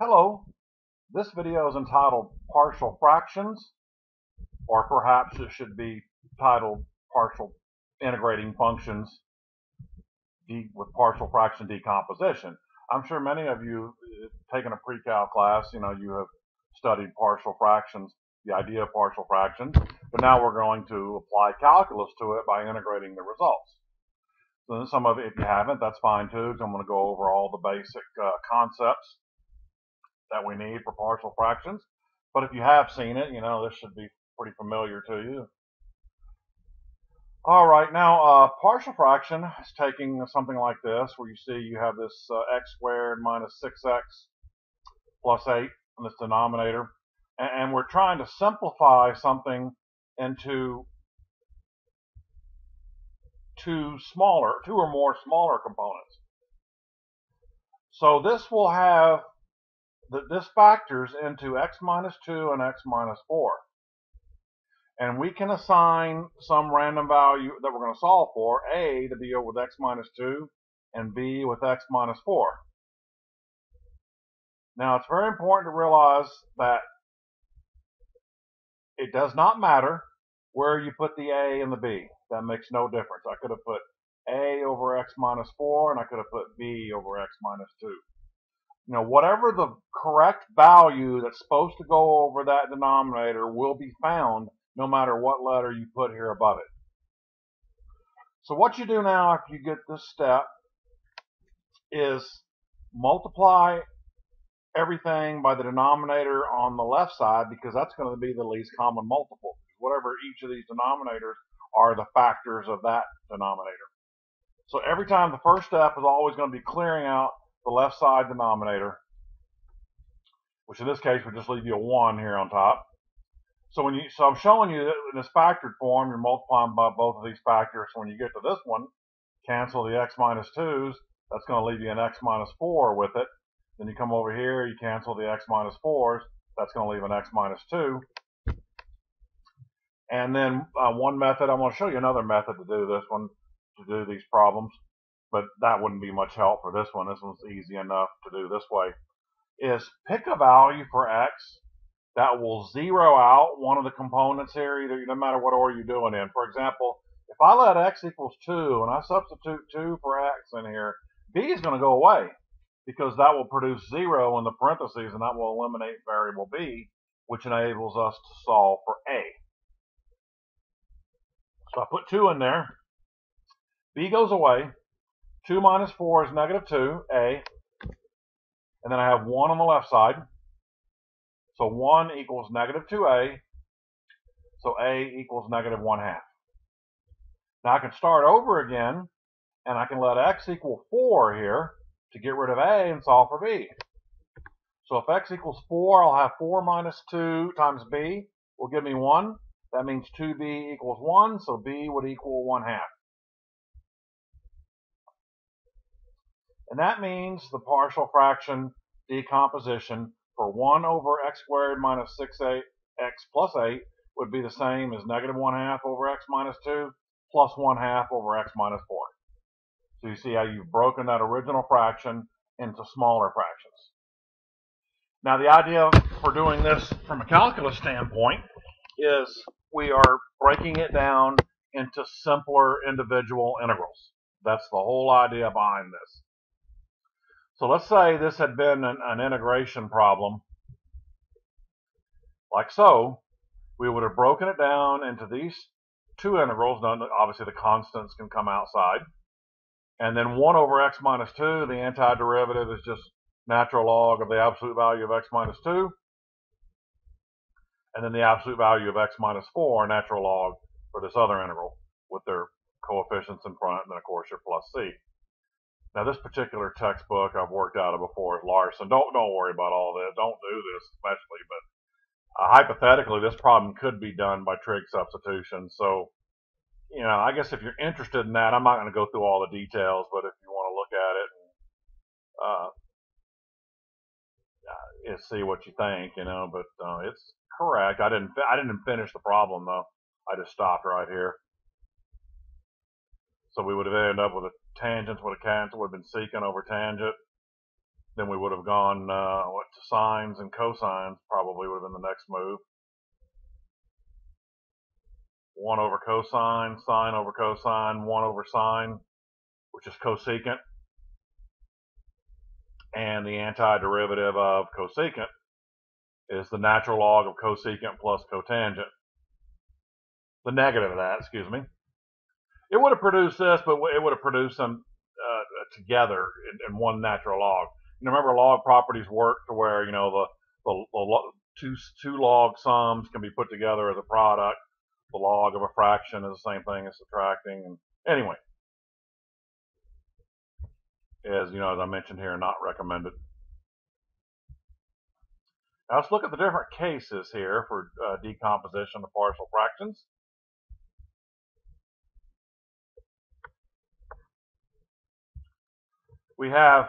Hello, this video is entitled Partial Fractions, or perhaps it should be titled Partial Integrating Functions with Partial Fraction Decomposition. I'm sure many of you uh, taken a pre-cal class, you know, you have studied partial fractions, the idea of partial fractions, but now we're going to apply calculus to it by integrating the results. So some of it, if you haven't, that's fine too. I'm going to go over all the basic uh, concepts that we need for partial fractions. But if you have seen it, you know, this should be pretty familiar to you. All right, now uh, partial fraction is taking something like this, where you see you have this uh, x squared minus 6x plus 8 in this denominator, and, and we're trying to simplify something into two smaller, two or more smaller components. So this will have that this factors into x minus 2 and x minus 4. And we can assign some random value that we're going to solve for, a to be with x minus 2 and b with x minus 4. Now it's very important to realize that it does not matter where you put the a and the b. That makes no difference. I could have put a over x minus 4 and I could have put b over x minus 2 you know, whatever the correct value that's supposed to go over that denominator will be found no matter what letter you put here above it. So what you do now after you get this step is multiply everything by the denominator on the left side because that's going to be the least common multiple. Whatever each of these denominators are the factors of that denominator. So every time the first step is always going to be clearing out the left side denominator, which in this case would just leave you a 1 here on top. So when you, so I'm showing you that in this factored form, you're multiplying by both of these factors. So when you get to this one, cancel the x minus 2s, that's going to leave you an x minus 4 with it. Then you come over here, you cancel the x minus 4s, that's going to leave an x minus 2. And then uh, one method, I'm going to show you another method to do this one, to do these problems but that wouldn't be much help for this one. This one's easy enough to do this way. Is pick a value for x that will zero out one of the components here, either no matter what order you're doing in. For example, if I let x equals 2 and I substitute 2 for x in here, b is going to go away because that will produce 0 in the parentheses and that will eliminate variable b, which enables us to solve for a. So I put 2 in there. b goes away. 2 minus 4 is negative 2, A. And then I have 1 on the left side. So 1 equals negative 2A. So A equals negative 1 half. Now I can start over again, and I can let x equal 4 here to get rid of A and solve for B. So if x equals 4, I'll have 4 minus 2 times B will give me 1. That means 2b equals 1, so b would equal 1 half. And that means the partial fraction decomposition for 1 over x squared minus 6x plus 8 would be the same as negative 1 half over x minus 2 plus 1 half over x minus 4. So you see how you've broken that original fraction into smaller fractions. Now the idea for doing this from a calculus standpoint is we are breaking it down into simpler individual integrals. That's the whole idea behind this. So let's say this had been an, an integration problem, like so. We would have broken it down into these two integrals. Obviously, the constants can come outside. And then 1 over x minus 2, the antiderivative is just natural log of the absolute value of x minus 2. And then the absolute value of x minus 4, natural log for this other integral with their coefficients in front, and then of course your plus c. Now this particular textbook I've worked out of before at Larson. Don't don't worry about all this. Don't do this especially, but uh, hypothetically this problem could be done by trig substitution. So, you know, I guess if you're interested in that, I'm not going to go through all the details, but if you want to look at it and uh, uh, see what you think, you know, but uh, it's correct. I didn't I didn't finish the problem though. I just stopped right here. So we would have ended up with a tangent would have cancelled, would have been secant over tangent. Then we would have gone uh, what to sines and cosines probably would have been the next move. 1 over cosine, sine over cosine, 1 over sine, which is cosecant. And the antiderivative of cosecant is the natural log of cosecant plus cotangent. The negative of that, excuse me. It would have produced this, but it would have produced them uh, together in, in, one natural log. Remember log properties work to where, you know, the, the, the two, two log sums can be put together as a product. The log of a fraction is the same thing as subtracting. And anyway, as you know, as I mentioned here, not recommended. Now let's look at the different cases here for uh, decomposition of partial fractions. We have,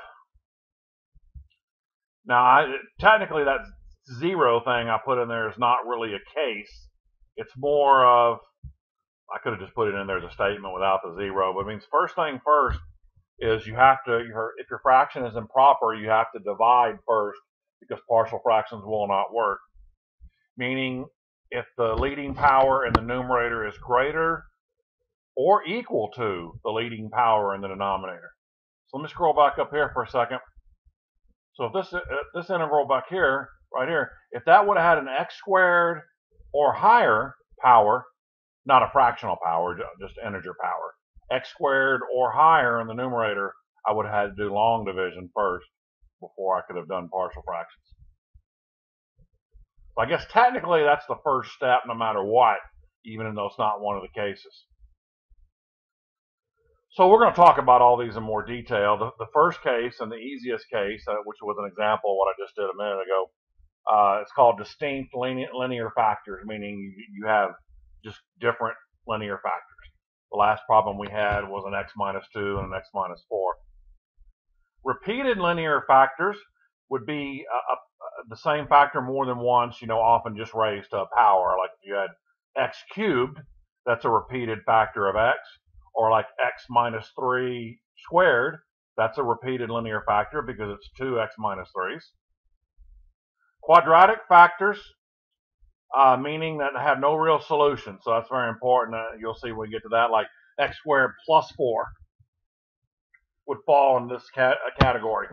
now I, technically that zero thing I put in there is not really a case. It's more of, I could have just put it in there as a statement without the zero, but it means first thing first is you have to, if your fraction is improper, you have to divide first because partial fractions will not work. Meaning, if the leading power in the numerator is greater or equal to the leading power in the denominator. So let me scroll back up here for a second. So if this uh, this integral back here, right here, if that would have had an x squared or higher power, not a fractional power, just integer power, x squared or higher in the numerator, I would have had to do long division first before I could have done partial fractions. So I guess technically that's the first step no matter what, even though it's not one of the cases. So we're going to talk about all these in more detail. The, the first case and the easiest case, uh, which was an example of what I just did a minute ago, uh, it's called distinct linear, factors, meaning you, have just different linear factors. The last problem we had was an x minus 2 and an x minus 4. Repeated linear factors would be a, a, the same factor more than once, you know, often just raised to a power. Like if you had x cubed, that's a repeated factor of x. Or like x minus 3 squared, that's a repeated linear factor because it's 2x minus 3s. Quadratic factors, uh, meaning that have no real solution. So that's very important. Uh, you'll see when we get to that, like x squared plus 4 would fall in this cat category.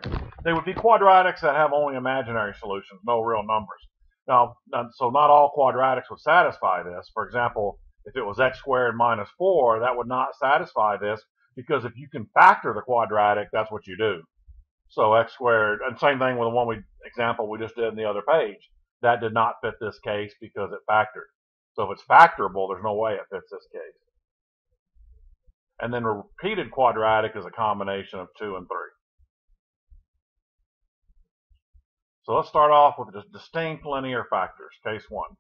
They would be quadratics that have only imaginary solutions, no real numbers. Now, so not all quadratics would satisfy this. For example, if it was x squared minus 4, that would not satisfy this because if you can factor the quadratic, that's what you do. So x squared, and same thing with the one we example we just did in the other page. That did not fit this case because it factored. So if it's factorable, there's no way it fits this case. And then repeated quadratic is a combination of 2 and 3. So let's start off with just distinct linear factors, case 1.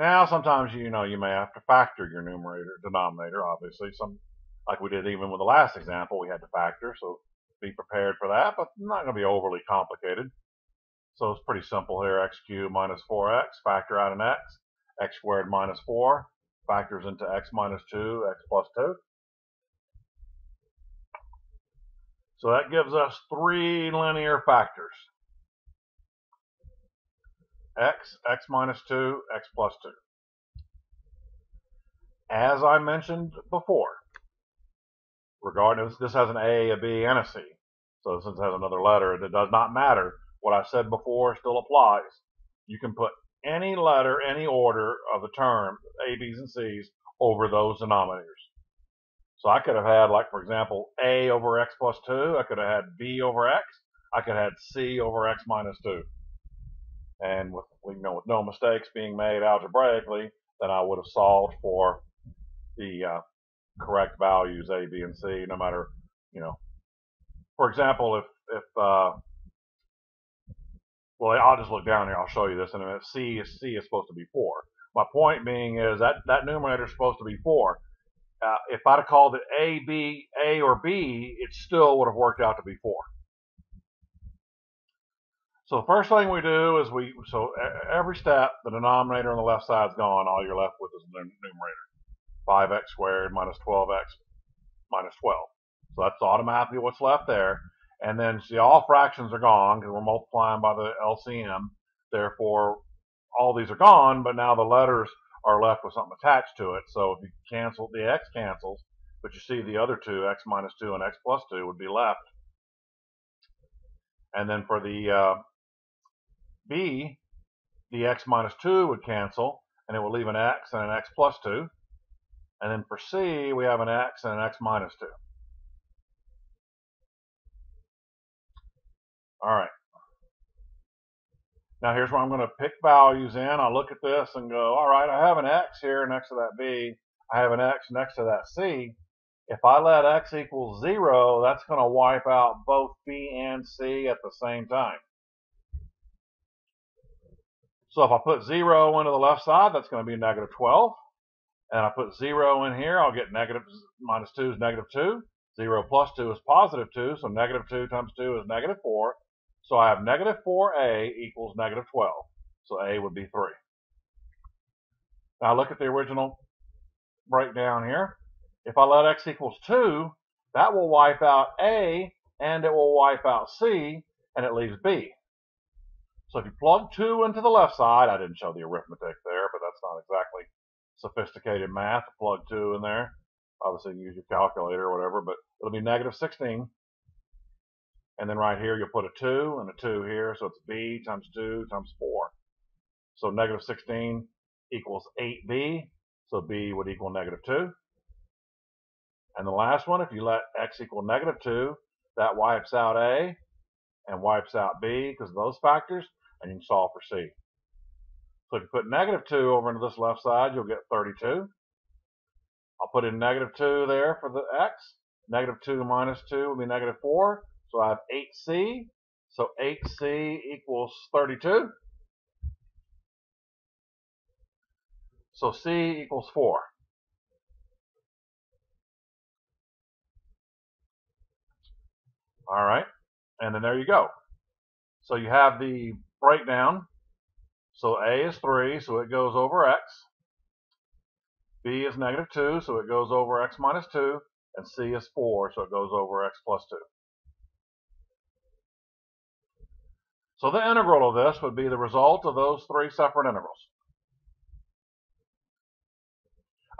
Now, sometimes you know you may have to factor your numerator, denominator, obviously. Some, like we did even with the last example, we had to factor, so be prepared for that, but not going to be overly complicated. So it's pretty simple here, x cubed minus 4x, factor out an x, x squared minus 4, factors into x minus 2, x plus 2. So that gives us three linear factors. X, x minus 2, x plus 2. As I mentioned before, regarding this, this has an A, a B, and a C. So since it has another letter, it does not matter. What I said before still applies. You can put any letter, any order of the term, A, B's, and C's, over those denominators. So I could have had, like, for example, A over X plus 2. I could have had B over X. I could have had C over X minus 2. And with, know, with no mistakes being made algebraically, then I would have solved for the uh, correct values A, B, and C, no matter, you know. For example, if, if uh, well, I'll just look down here. I'll show you this in a minute. C is C is supposed to be four. My point being is that that numerator is supposed to be four. Uh, if I'd have called it A, B, A, or B, it still would have worked out to be four. So the first thing we do is we, so every step, the denominator on the left side is gone. All you're left with is the numerator. 5x squared minus 12x minus 12. So that's automatically what's left there. And then see all fractions are gone because we're multiplying by the LCM. Therefore, all these are gone, but now the letters are left with something attached to it. So if you cancel, the x cancels, but you see the other two, x minus 2 and x plus 2, would be left. And then for the uh, b, the x minus 2 would cancel, and it will leave an x and an x plus 2. And then for c, we have an x and an x minus 2. All right. Now here's where I'm going to pick values in. I look at this and go, all right, I have an x here next to that b. I have an x next to that c. If I let x equal 0, that's going to wipe out both b and c at the same time. So if I put 0 into the left side, that's going to be negative 12. And I put 0 in here, I'll get negative minus 2 is negative 2. 0 plus 2 is positive 2, so negative 2 times 2 is negative 4. So I have negative 4a equals negative 12. So a would be 3. Now look at the original breakdown here. If I let x equals 2, that will wipe out a and it will wipe out c and it leaves b. So if you plug 2 into the left side, I didn't show the arithmetic there, but that's not exactly sophisticated math plug 2 in there. Obviously, you use your calculator or whatever, but it'll be negative 16. And then right here, you'll put a 2 and a 2 here, so it's b times 2 times 4. So negative 16 equals 8b, so b would equal negative 2. And the last one, if you let x equal negative 2, that wipes out a and wipes out b because those factors, and you can solve for c. So if you put negative 2 over into this left side, you'll get 32. I'll put in negative 2 there for the x. Negative 2 minus 2 will be negative 4. So I have 8c. So 8c equals 32. So c equals 4. All right. And then there you go. So you have the breakdown. So A is 3, so it goes over x. B is negative 2, so it goes over x minus 2. And C is 4, so it goes over x plus 2. So the integral of this would be the result of those three separate integrals.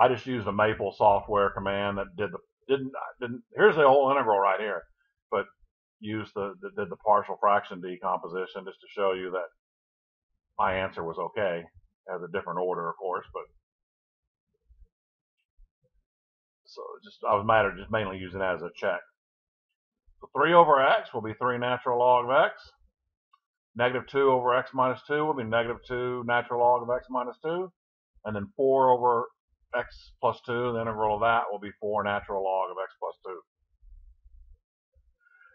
I just used a Maple software command that did the didn't didn't here's the whole integral right here, but used the, the did the partial fraction decomposition just to show you that my answer was okay. It has a different order, of course, but so just I was matter just mainly using it as a check. So 3 over x will be 3 natural log of x. Negative 2 over x minus 2 will be negative 2 natural log of x minus 2. And then 4 over x plus 2, the integral of that will be 4 natural log of x plus 2.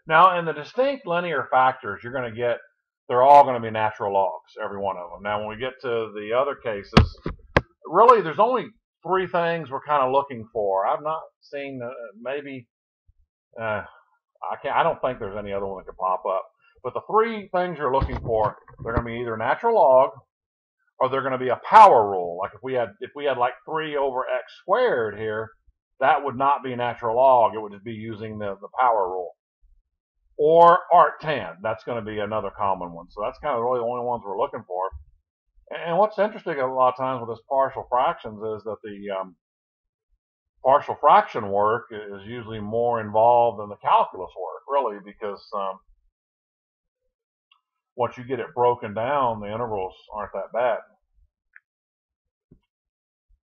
Now, in the distinct linear factors, you're going to get, they're all going to be natural logs, every one of them. Now, when we get to the other cases, really, there's only three things we're kind of looking for. I've not seen, uh, maybe, uh, I can't, I don't think there's any other one that could pop up. But the three things you're looking for, they're going to be either natural log, or they're going to be a power rule. Like if we had if we had like three over x squared here, that would not be a natural log. It would just be using the, the power rule. Or arctan. That's going to be another common one. So that's kind of really the only ones we're looking for. And what's interesting a lot of times with this partial fractions is that the um, partial fraction work is usually more involved than the calculus work, really, because um, once you get it broken down, the integrals aren't that bad.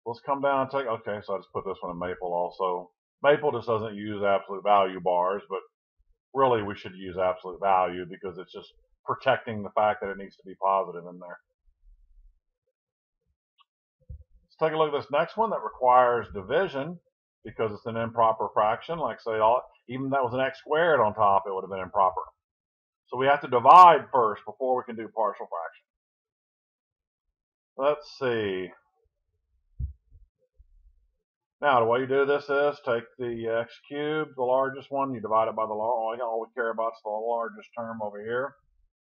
Let's come down and take, okay, so I just put this one in Maple also. Maple just doesn't use absolute value bars, but really we should use absolute value because it's just protecting the fact that it needs to be positive in there. Let's take a look at this next one that requires division because it's an improper fraction. Like say, all, even that was an x squared on top, it would have been improper. So we have to divide first before we can do partial fraction. Let's see. Now, the way you do this is take the x cubed, the largest one, you divide it by the all, all we care about is the largest term over here.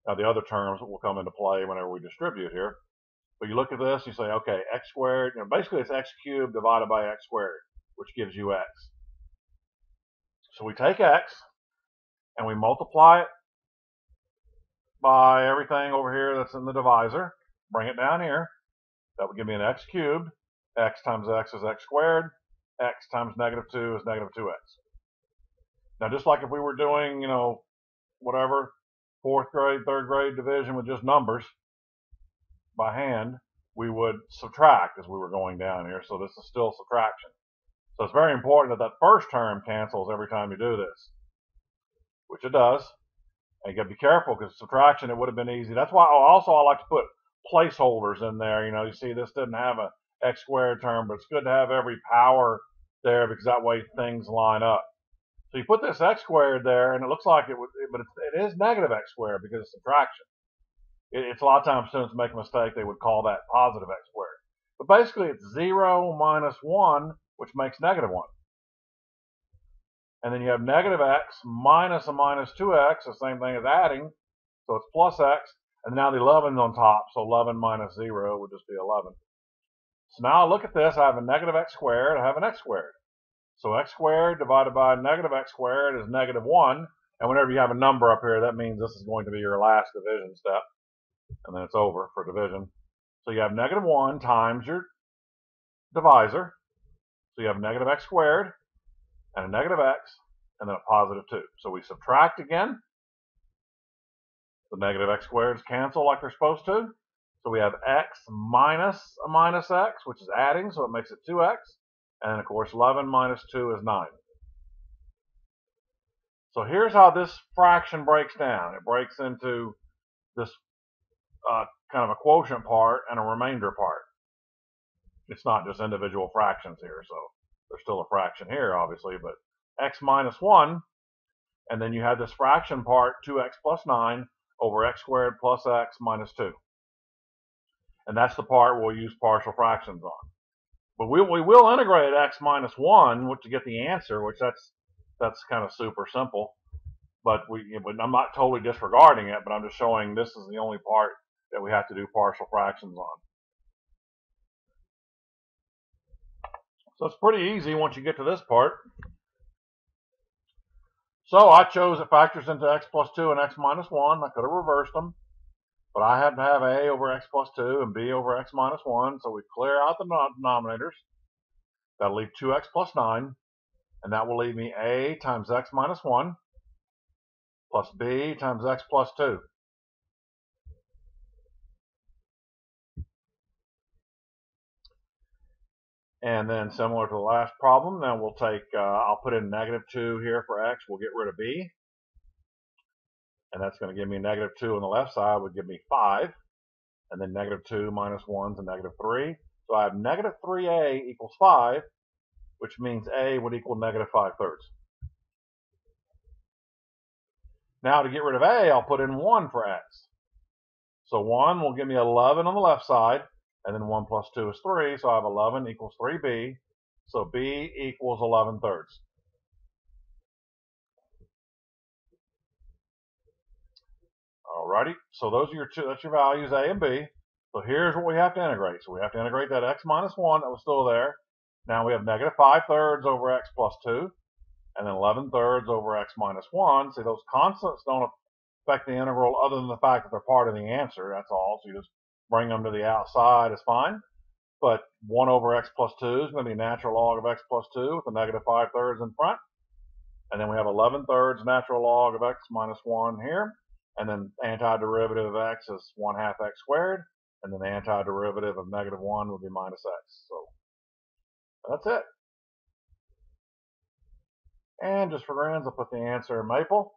Now, the other terms will come into play whenever we distribute here. But you look at this, you say, okay, x squared, you know, basically it's x cubed divided by x squared, which gives you x. So we take x, and we multiply it by everything over here that's in the divisor, bring it down here, that would give me an x cubed. X times x is x squared. x times negative 2 is negative 2x. Now, just like if we were doing, you know, whatever, fourth grade, third grade division with just numbers by hand, we would subtract as we were going down here. So this is still subtraction. So it's very important that that first term cancels every time you do this, which it does. And you got to be careful because subtraction, it would have been easy. That's why also I like to put placeholders in there. You know, you see this didn't have a x squared term, but it's good to have every power there because that way things line up. So you put this x squared there, and it looks like it would, but it is negative x squared because it's subtraction. It, it's a lot of times students make a mistake; they would call that positive x squared. But basically, it's zero minus one, which makes negative one. And then you have negative x minus a minus 2x, the same thing as adding. So it's plus x. And now the 11's on top, so 11 minus 0 would just be 11. So now I look at this, I have a negative x squared, I have an x squared. So x squared divided by negative x squared is negative 1. And whenever you have a number up here, that means this is going to be your last division step. And then it's over for division. So you have negative 1 times your divisor. So you have negative x squared and a negative x and then a positive 2. So we subtract again. The negative x squareds cancel like they're supposed to. So we have x minus a minus x, which is adding, so it makes it 2x. And of course, 11 minus 2 is 9. So here's how this fraction breaks down. It breaks into this uh, kind of a quotient part and a remainder part. It's not just individual fractions here, so there's still a fraction here, obviously, but x minus 1, and then you have this fraction part, 2x plus 9, over x squared plus x minus 2. And that's the part we'll use partial fractions on. But we, we will integrate x minus 1 to get the answer, which that's that's kind of super simple. But we, but I'm not totally disregarding it, but I'm just showing this is the only part that we have to do partial fractions on. So it's pretty easy once you get to this part. So I chose it factors into x plus 2 and x minus 1. I could have reversed them. But I had to have a over x plus 2 and b over x minus 1. So we clear out the denominators. That'll leave 2x plus 9. And that will leave me a times x minus 1 plus b times x plus 2. And then similar to the last problem, then we'll take, uh, I'll put in negative 2 here for x. We'll get rid of b. And that's going to give me negative 2 on the left side would give me 5. And then negative 2 minus 1 is a negative 3. So I have negative 3a equals 5, which means a would equal negative 5 thirds. Now to get rid of a, I'll put in 1 for x. So 1 will give me 11 on the left side, and then 1 plus 2 is 3, so I have 11 equals 3b. So b equals 11 thirds. Alrighty, so those are your two, that's your values a and b. So here's what we have to integrate. So we have to integrate that x minus 1 that was still there. Now we have negative 5 thirds over x plus 2, and then 11 thirds over x minus 1. See, those constants don't affect the integral other than the fact that they're part of the answer. That's all. So you just bring them to the outside is fine. But 1 over x plus 2 is going to be natural log of x plus 2 with a negative 5 thirds in front. And then we have 11 thirds natural log of x minus 1 here. And then antiderivative of x is 1 half x squared. And then the antiderivative of negative 1 would be minus x. So that's it. And just for grins, I'll put the answer in maple.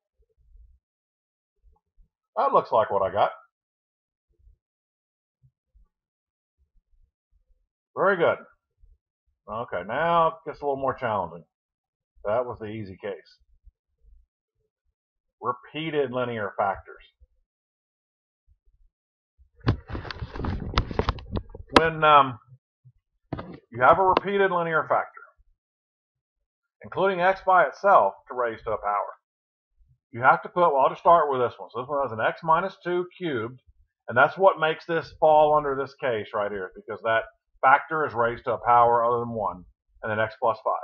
That looks like what I got. Very good. Okay, now it gets a little more challenging. That was the easy case. Repeated linear factors. When um, you have a repeated linear factor, including x by itself to raise to a power, you have to put, well, I'll just start with this one. So this one has an x minus 2 cubed, and that's what makes this fall under this case right here, because that factor is raised to a power other than 1, and then x plus 5.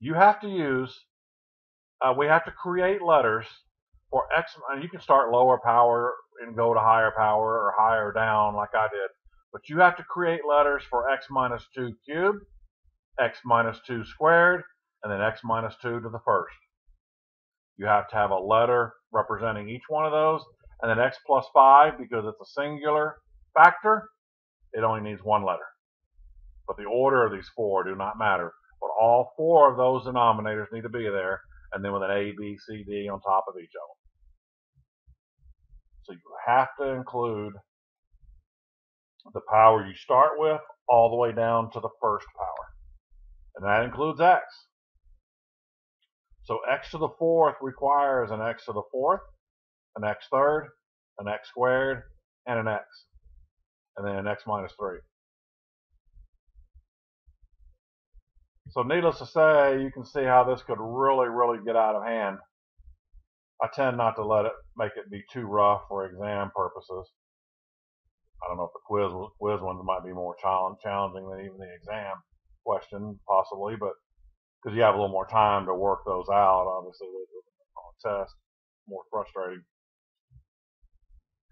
You have to use uh, we have to create letters for x. And you can start lower power and go to higher power or higher down like I did. But you have to create letters for x minus 2 cubed, x minus 2 squared, and then x minus 2 to the first. You have to have a letter representing each one of those, and then x plus 5, because it's a singular factor, it only needs one letter. But the order of these four do not matter. But all four of those denominators need to be there, and then with an A, B, C, D on top of each of them. So you have to include the power you start with all the way down to the first power. And that includes x. So x to the fourth requires an x to the fourth, an x third, an x squared, and an x. And then an x minus 3. So needless to say, you can see how this could really, really get out of hand. I tend not to let it make it be too rough for exam purposes. I don't know if the quiz quiz ones might be more challenging than even the exam question, possibly, but because you have a little more time to work those out, obviously, with, on test, more frustrating.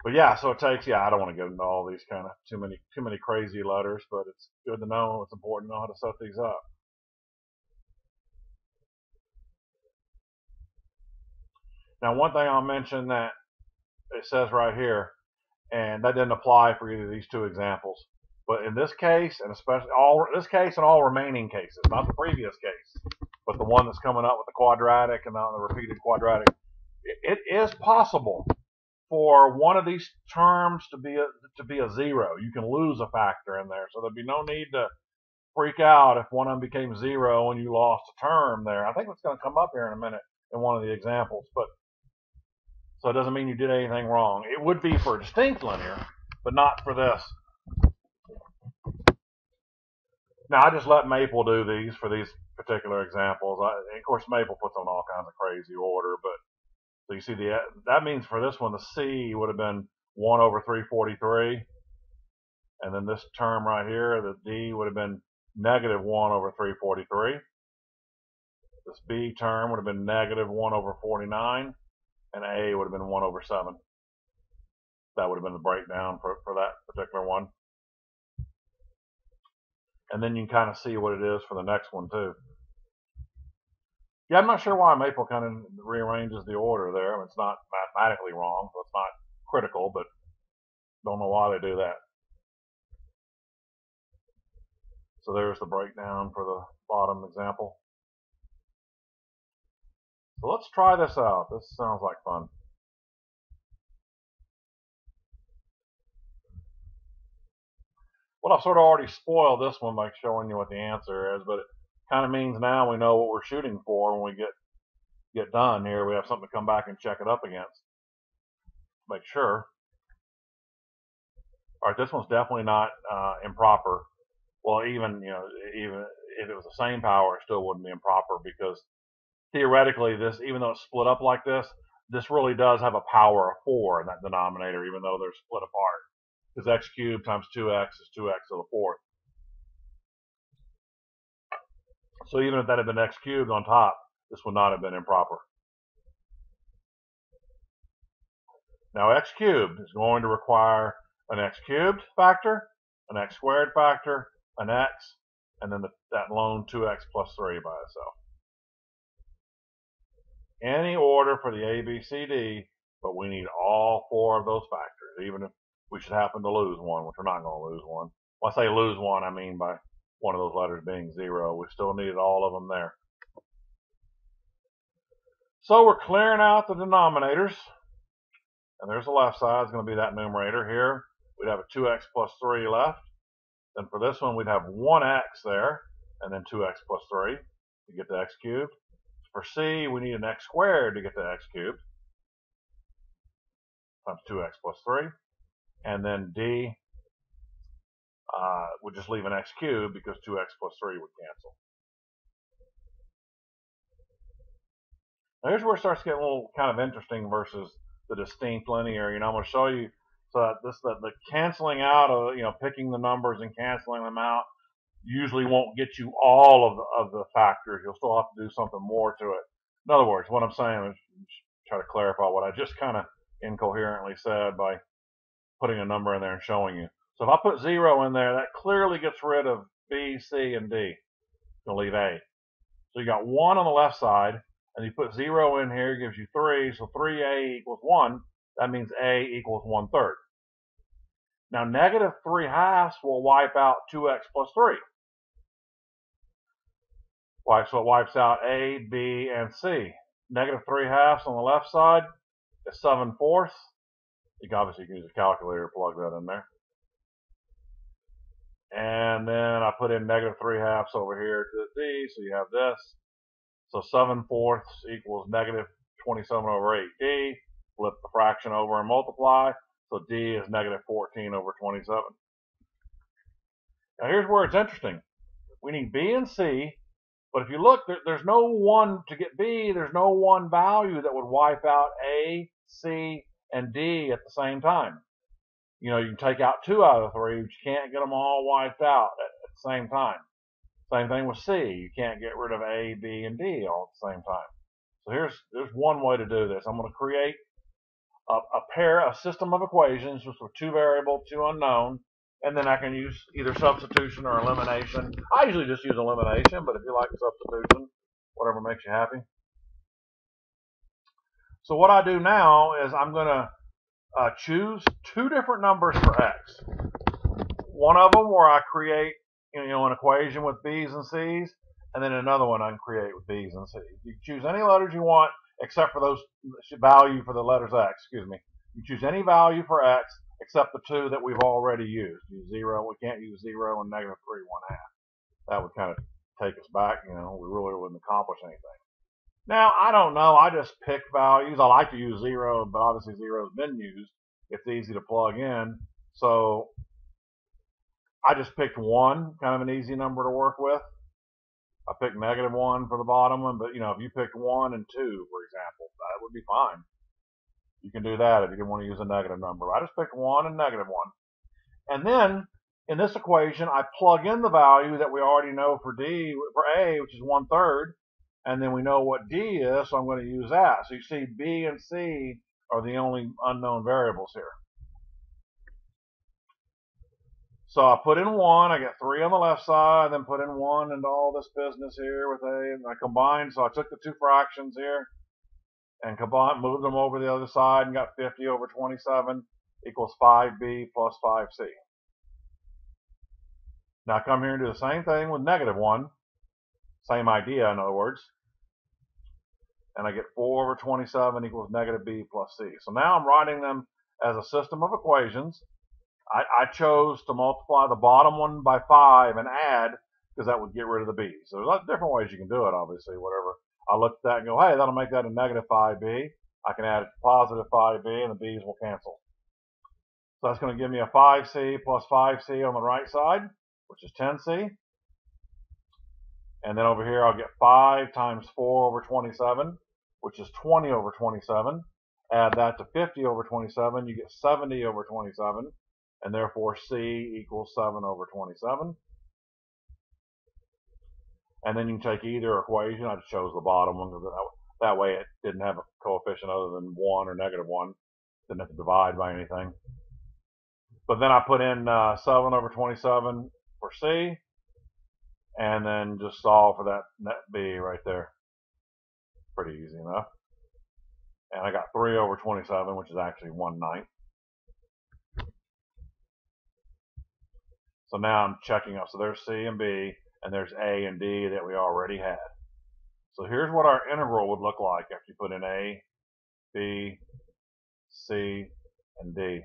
But yeah, so it takes. Yeah, I don't want to get into all these kind of too many too many crazy letters, but it's good to know. It's important to know how to set these up. Now, one thing I'll mention that it says right here and that didn't apply for either of these two examples. But in this case, and especially all this case and all remaining cases, not the previous case, but the one that's coming up with the quadratic and the repeated quadratic, it, it is possible for one of these terms to be a, to be a zero. You can lose a factor in there, so there'd be no need to freak out if one of them became zero and you lost a term there. I think it's going to come up here in a minute in one of the examples, but so it doesn't mean you did anything wrong. It would be for a distinct linear, but not for this. Now I just let Maple do these for these particular examples. I, of course, Maple puts on all kinds of crazy order, but so you see the that means for this one the C would have been one over 343, and then this term right here, the D would have been negative one over 343. This B term would have been negative one over 49 and A would have been 1 over 7. That would have been the breakdown for, for that particular one. And then you can kind of see what it is for the next one too. Yeah, I'm not sure why Maple kind of rearranges the order there. I mean, it's not mathematically wrong, so it's not critical, but don't know why they do that. So there's the breakdown for the bottom example. So let's try this out. This sounds like fun. Well, I've sort of already spoiled this one by showing you what the answer is, but it kind of means now we know what we're shooting for when we get get done here. We have something to come back and check it up against. Make sure. All right, this one's definitely not uh, improper. Well, even you know, even if it was the same power, it still wouldn't be improper because theoretically, this even though it's split up like this, this really does have a power of 4 in that denominator, even though they're split apart. Because x cubed times 2x is 2x to the fourth. So even if that had been x cubed on top, this would not have been improper. Now x cubed is going to require an x cubed factor, an x squared factor, an x, and then the, that lone 2x plus 3 by itself any order for the ABCD, but we need all four of those factors, even if we should happen to lose one, which we're not going to lose one. When I say lose one, I mean by one of those letters being zero. We still needed all of them there. So we're clearing out the denominators. And there's the left side is going to be that numerator here. We'd have a 2x plus 3 left. Then for this one, we'd have 1x there, and then 2x plus 3 to get the x cubed. For C, we need an x squared to get to x cubed times 2x plus 3. And then D uh, would just leave an x cubed because 2x plus 3 would cancel. Now here's where it starts getting a little kind of interesting versus the distinct linear. You know, I'm going to show you so that this the, the canceling out of you know picking the numbers and canceling them out usually won't get you all of the, of the factors. You'll still have to do something more to it. In other words, what I'm saying is try to clarify what I just kind of incoherently said by putting a number in there and showing you. So if I put zero in there, that clearly gets rid of B, C, and D. You'll leave A. So you got one on the left side, and you put zero in here, gives you three. So 3A equals one. That means A equals one third. Now negative three halves will wipe out 2x plus three. So it wipes out A, B, and C. Negative three halves on the left side is seven fourths. You can obviously use a calculator to plug that in there. And then I put in negative 3 halves over here to the d, so you have this. So 7 fourths equals negative 27 over 8d. Flip the fraction over and multiply. So d is negative 14 over 27. Now here's where it's interesting. We need b and c, but if you look, there, there's no one to get b, there's no one value that would wipe out a, c, and d at the same time you know, you can take out two out of three, but you can't get them all wiped out at, at the same time. Same thing with C. You can't get rid of A, B, and D all at the same time. So here's there's one way to do this. I'm going to create a, a pair, a system of equations with two variable, two unknown, and then I can use either substitution or elimination. I usually just use elimination, but if you like substitution, whatever makes you happy. So what I do now is I'm going to uh, choose two different numbers for x. One of them where I create you know an equation with b's and c's, and then another one I can create with b's and c's. You choose any letters you want except for those value for the letters x. Excuse me. You choose any value for x except the two that we've already used. Use zero. We can't use zero and negative three one half. That would kind of take us back. You know, we really wouldn't accomplish anything. Now, I don't know. I just pick values. I like to use zero, but obviously zero has been used. It's easy to plug in. So I just picked one, kind of an easy number to work with. I picked negative one for the bottom one, but you know, if you picked one and two, for example, that would be fine. You can do that if you want to use a negative number. I just picked one and negative one. And then in this equation, I plug in the value that we already know for D, for A, which is one third and then we know what D is, so I'm going to use that. So you see B and C are the only unknown variables here. So I put in one, I get three on the left side, then put in one and all this business here with A, and I combined, so I took the two fractions here and combined, moved them over the other side and got 50 over 27 equals 5B plus 5C. Now come here and do the same thing with negative 1. Same idea, in other words. And I get 4 over 27 equals negative b plus c. So now I'm writing them as a system of equations. I, I chose to multiply the bottom one by 5 and add, because that would get rid of the b. So there's lots of different ways you can do it, obviously, whatever. I look at that and go, hey, that'll make that a negative 5b. I can add to positive 5b, and the b's will cancel. So that's going to give me a 5c plus 5c on the right side, which is 10c. And then over here, I'll get 5 times 4 over 27, which is 20 over 27. Add that to 50 over 27, you get 70 over 27, and therefore C equals 7 over 27. And then you can take either equation. I just chose the bottom one because that way it didn't have a coefficient other than 1 or negative 1. Didn't have to divide by anything. But then I put in uh, 7 over 27 for C and then just solve for that net B right there. Pretty easy enough. And I got 3 over 27, which is actually 1 ninth. So now I'm checking up. So there's C and B, and there's A and D that we already had. So here's what our integral would look like after you put in A, B, C, and D.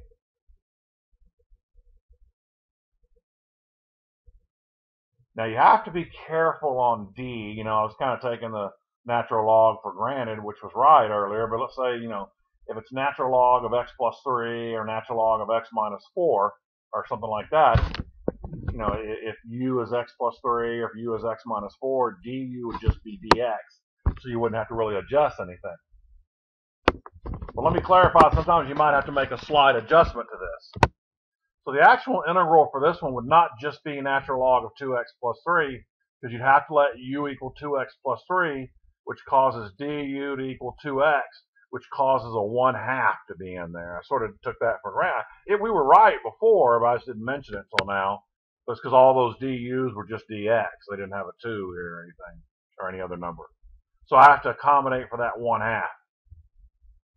Now you have to be careful on D. You know, I was kind of taking the natural log for granted, which was right earlier, but let's say, you know, if it's natural log of x plus 3 or natural log of x minus 4 or something like that, you know, if u is x plus 3 or if u is x minus 4, du would just be dx, so you wouldn't have to really adjust anything. But let me clarify, sometimes you might have to make a slight adjustment to this. So the actual integral for this one would not just be natural log of 2x plus 3, because you'd have to let u equal 2x plus 3 which causes du to equal 2x, which causes a 1 half to be in there. I sort of took that for granted. It, we were right before, but I just didn't mention it until now. That's because all those du's were just dx. They didn't have a 2 here or anything, or any other number. So I have to accommodate for that 1 half.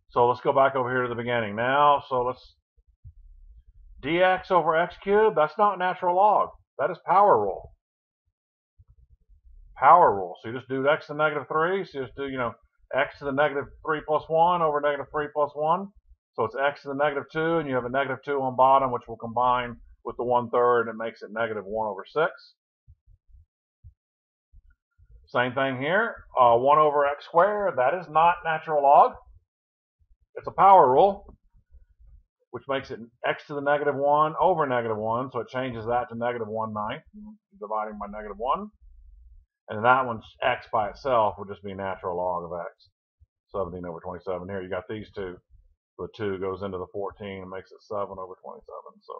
So let's go back over here to the beginning now. So let's dx over x cubed, that's not natural log. That is power rule. Power rule. So you just do x to the negative 3. So you just do, you know, x to the negative 3 plus 1 over negative 3 plus 1. So it's x to the negative 2, and you have a negative 2 on bottom, which will combine with the 1 third, and it makes it negative 1 over 6. Same thing here. Uh, 1 over x squared, that is not natural log. It's a power rule, which makes it x to the negative 1 over negative 1. So it changes that to negative 1 ninth, dividing by negative 1. And that one's x by itself would just be natural log of x. 17 over 27. Here you got these two. The 2 goes into the 14 and makes it 7 over 27. So,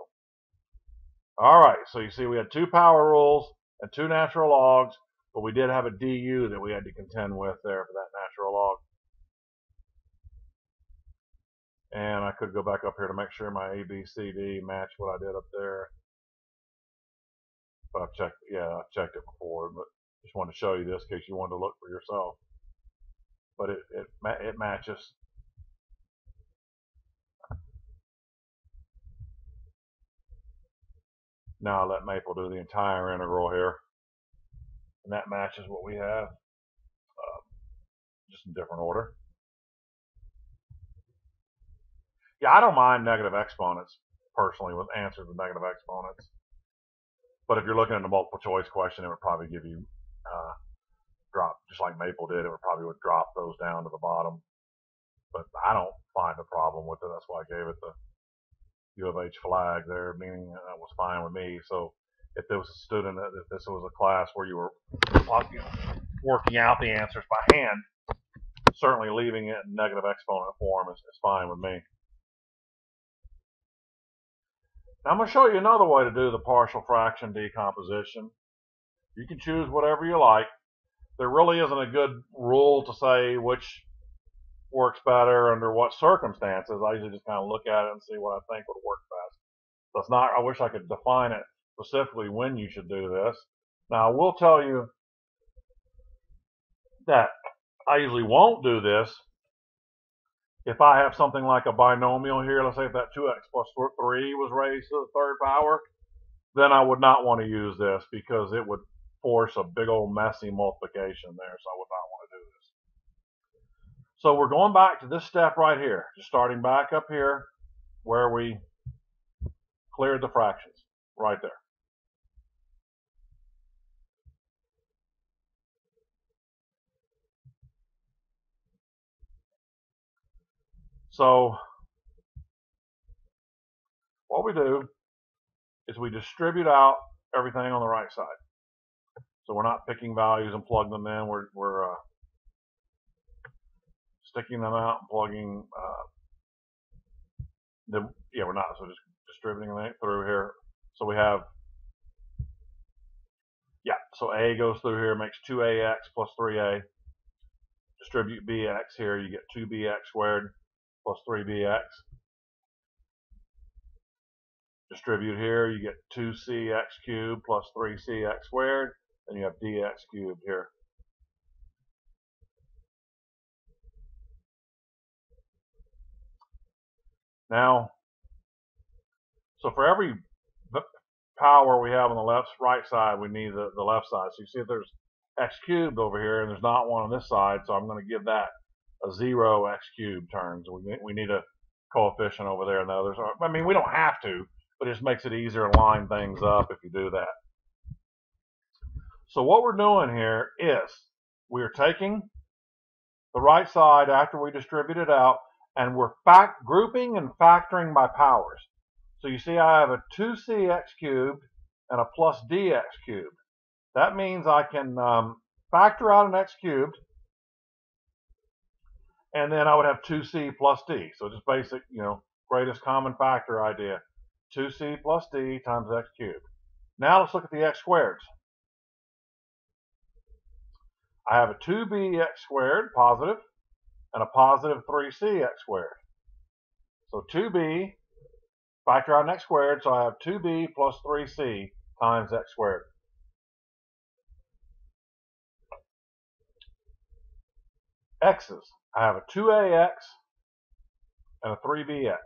all right. So you see we had two power rules and two natural logs, but we did have a du that we had to contend with there for that natural log. And I could go back up here to make sure my A, B, C, D match what I did up there. But I've checked, yeah, I've checked it before, but just wanted to show you this in case you wanted to look for yourself. But it, it, it matches. Now I'll let Maple do the entire integral here. And that matches what we have, uh, just in different order. Yeah, I don't mind negative exponents personally with answers with negative exponents. But if you're looking at a multiple choice question, it would probably give you uh, drop, just like Maple did, it would probably would drop those down to the bottom. But I don't find a problem with it. That's why I gave it the U of H flag there, meaning that was fine with me. So if there was a student, uh, if this was a class where you were working out the answers by hand, certainly leaving it in negative exponent form is, is fine with me. Now I'm going to show you another way to do the partial fraction decomposition. You can choose whatever you like. There really isn't a good rule to say which works better under what circumstances. I usually just kind of look at it and see what I think would work best. So it's not, I wish I could define it specifically when you should do this. Now I will tell you that I usually won't do this if I have something like a binomial here, let's say if that 2x plus 3 was raised to the third power, then I would not want to use this because it would force a big old messy multiplication there, so I would not want to do this. So we're going back to this step right here, just starting back up here where we cleared the fractions, right there. So what we do is we distribute out everything on the right side. So we're not picking values and plugging them in. We're, we're uh, sticking them out plugging. Uh, the, yeah, we're not. So just distributing it through here. So we have, yeah, so A goes through here, makes 2AX plus 3A. Distribute BX here, you get 2BX squared plus 3bx. Distribute here, you get 2cx cubed plus 3cx squared, and you have dx cubed here. Now, so for every power we have on the left right side, we need the, the left side. So you see there's x cubed over here, and there's not one on this side, so I'm going to give that a zero x cubed terms. We, we need a coefficient over there and the others. I mean, we don't have to, but it just makes it easier to line things up if you do that. So what we're doing here is we're taking the right side after we distribute it out and we're fact grouping and factoring by powers. So you see I have a 2cx cubed and a plus dx cubed. That means I can um, factor out an x cubed and then I would have 2c plus d. So just basic, you know, greatest common factor idea. 2c plus d times x cubed. Now let's look at the x squareds. I have a 2bx squared, positive, and a positive 3c x squared. So 2b, factor out an x squared, so I have 2b plus 3c times x squared. x's. I have a 2ax and a 3bx.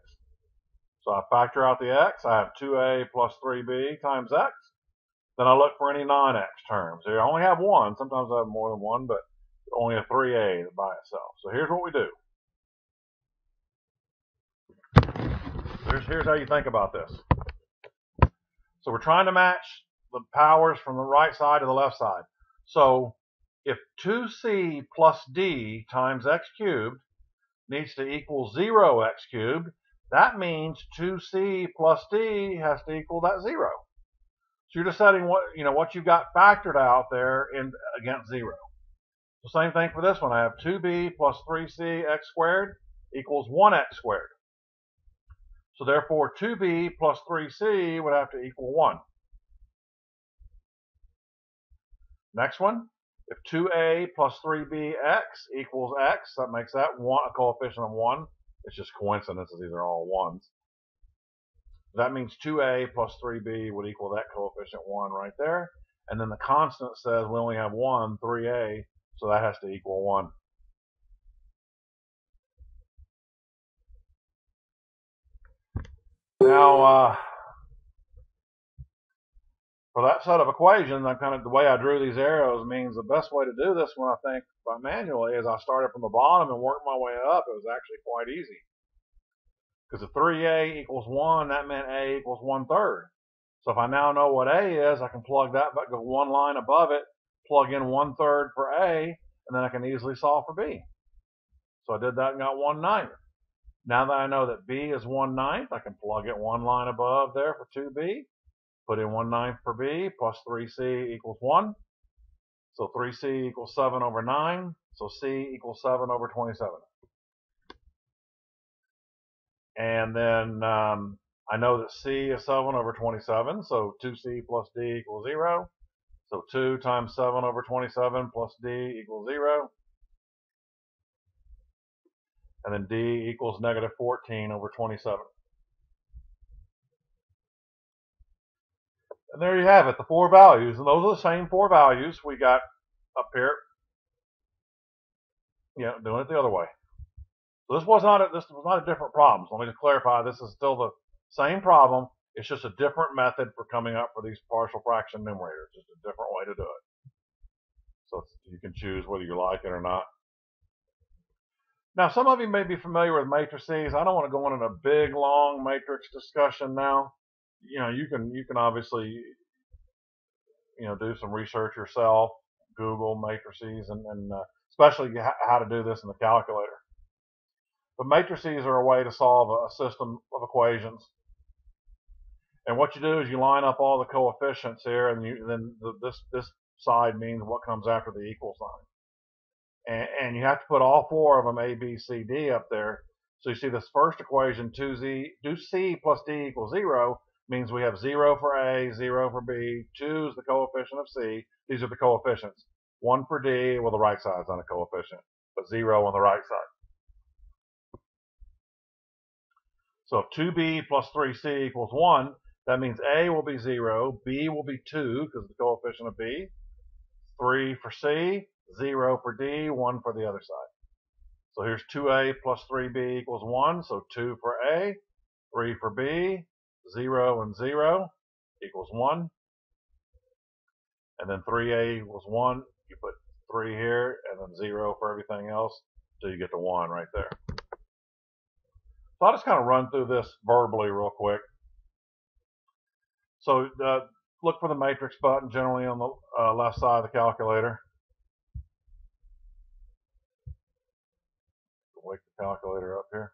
So I factor out the x. I have 2a plus 3b times x. Then I look for any non-x terms. I only have one. Sometimes I have more than one, but only a 3a by itself. So here's what we do. Here's, here's how you think about this. So we're trying to match the powers from the right side to the left side. So if 2c plus d times x cubed needs to equal 0x cubed, that means 2c plus d has to equal that 0. So you're setting what you know what you've got factored out there in against 0. So same thing for this one. I have 2b plus 3c x squared equals 1x squared. So therefore 2b plus 3c would have to equal 1. Next one, if 2a plus 3bx equals x, that makes that one a coefficient of 1. It's just coincidences, these are all 1s. That means 2a plus 3b would equal that coefficient 1 right there. And then the constant says we only have 1, 3a, so that has to equal 1. Now, uh, for that set of equations, I kind of the way I drew these arrows means the best way to do this when I think by manually is I started from the bottom and worked my way up. It was actually quite easy. Because if 3a equals 1, that meant a equals 1 third. So if I now know what a is, I can plug that back, go one line above it, plug in 1 third for a, and then I can easily solve for b. So I did that and got 1 ninth. Now that I know that b is 1 ninth, I can plug it one line above there for 2b, put in 1 ninth for b, plus 3c equals 1. So 3c equals 7 over 9, so c equals 7 over 27. And then um, I know that C is 7 over 27, so 2C plus D equals 0. So 2 times 7 over 27 plus D equals 0. And then D equals negative 14 over 27. And there you have it, the four values. And those are the same four values we got up here. Yeah, doing it the other way. So this was not a, this was not a different problem. So let me just clarify. This is still the same problem. It's just a different method for coming up for these partial fraction numerators. Just a different way to do it. So you can choose whether you like it or not. Now, some of you may be familiar with matrices. I don't want to go into a big, long matrix discussion now. You know, you can you can obviously you know do some research yourself, Google matrices, and, and uh, especially how to do this in the calculator. But matrices are a way to solve a system of equations. And what you do is you line up all the coefficients here, and you, then the, this this side means what comes after the equal sign. And, and, you have to put all four of them A, B, C, D up there. So you see this first equation, 2z, 2c plus d equals 0, means we have 0 for A, 0 for B, 2 is the coefficient of C. These are the coefficients. 1 for D, well, the right side's on a coefficient, but 0 on the right side. So if 2b plus 3c equals 1, that means a will be 0, b will be 2 because the coefficient of b, 3 for c, 0 for d, 1 for the other side. So here's 2a plus 3b equals 1, so 2 for a, 3 for b, 0 and 0 equals 1. And then 3a equals 1, you put 3 here, and then 0 for everything else, so you get the 1 right there. So I'll just kind of run through this verbally real quick. So uh, look for the matrix button generally on the uh, left side of the calculator. Wake the calculator up here.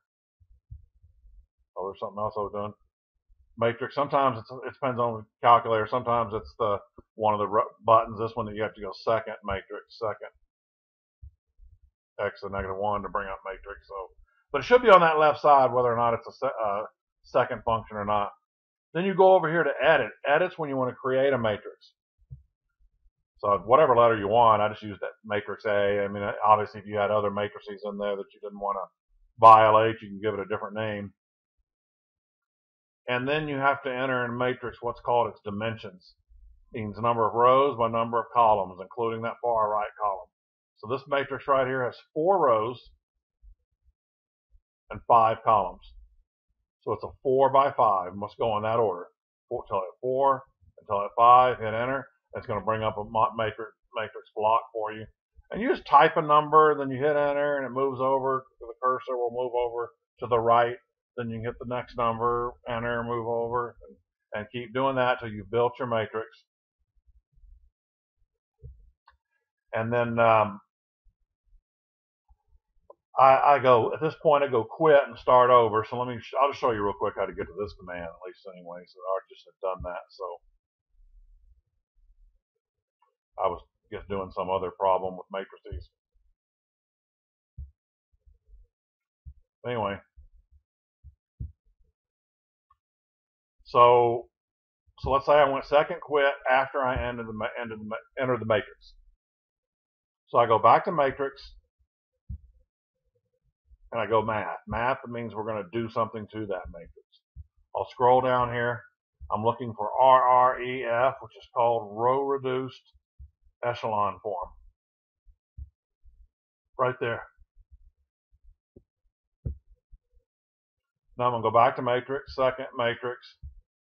Oh, there's something else I was doing. Matrix. Sometimes it depends on the calculator. Sometimes it's the one of the buttons. This one that you have to go second matrix, second x to negative one to bring up matrix. So but it should be on that left side whether or not it's a se uh, second function or not. Then you go over here to edit. Edit's when you want to create a matrix. So whatever letter you want, I just use that matrix A. I mean, obviously, if you had other matrices in there that you didn't want to violate, you can give it a different name. And then you have to enter in matrix what's called its dimensions. It means number of rows by number of columns, including that far right column. So this matrix right here has four rows and five columns. So it's a four by five. It must go in that order. Four, until at four, until it five, hit enter. It's going to bring up a matrix, matrix block for you. And you just type a number, then you hit enter, and it moves over. The cursor will move over to the right. Then you can hit the next number, enter, move over, and, and keep doing that till you've built your matrix. And then um, I, I, go at this point I go quit and start over. So let me I'll just show you real quick how to get to this command at least anyway. So I just have done that. So I was just doing some other problem with matrices. Anyway, so so let's say I went second quit after I entered the entered the, entered the matrix. So I go back to matrix and I go math. Math means we're going to do something to that matrix. I'll scroll down here. I'm looking for RREF, which is called row reduced echelon form. Right there. Now I'm going to go back to matrix, second matrix.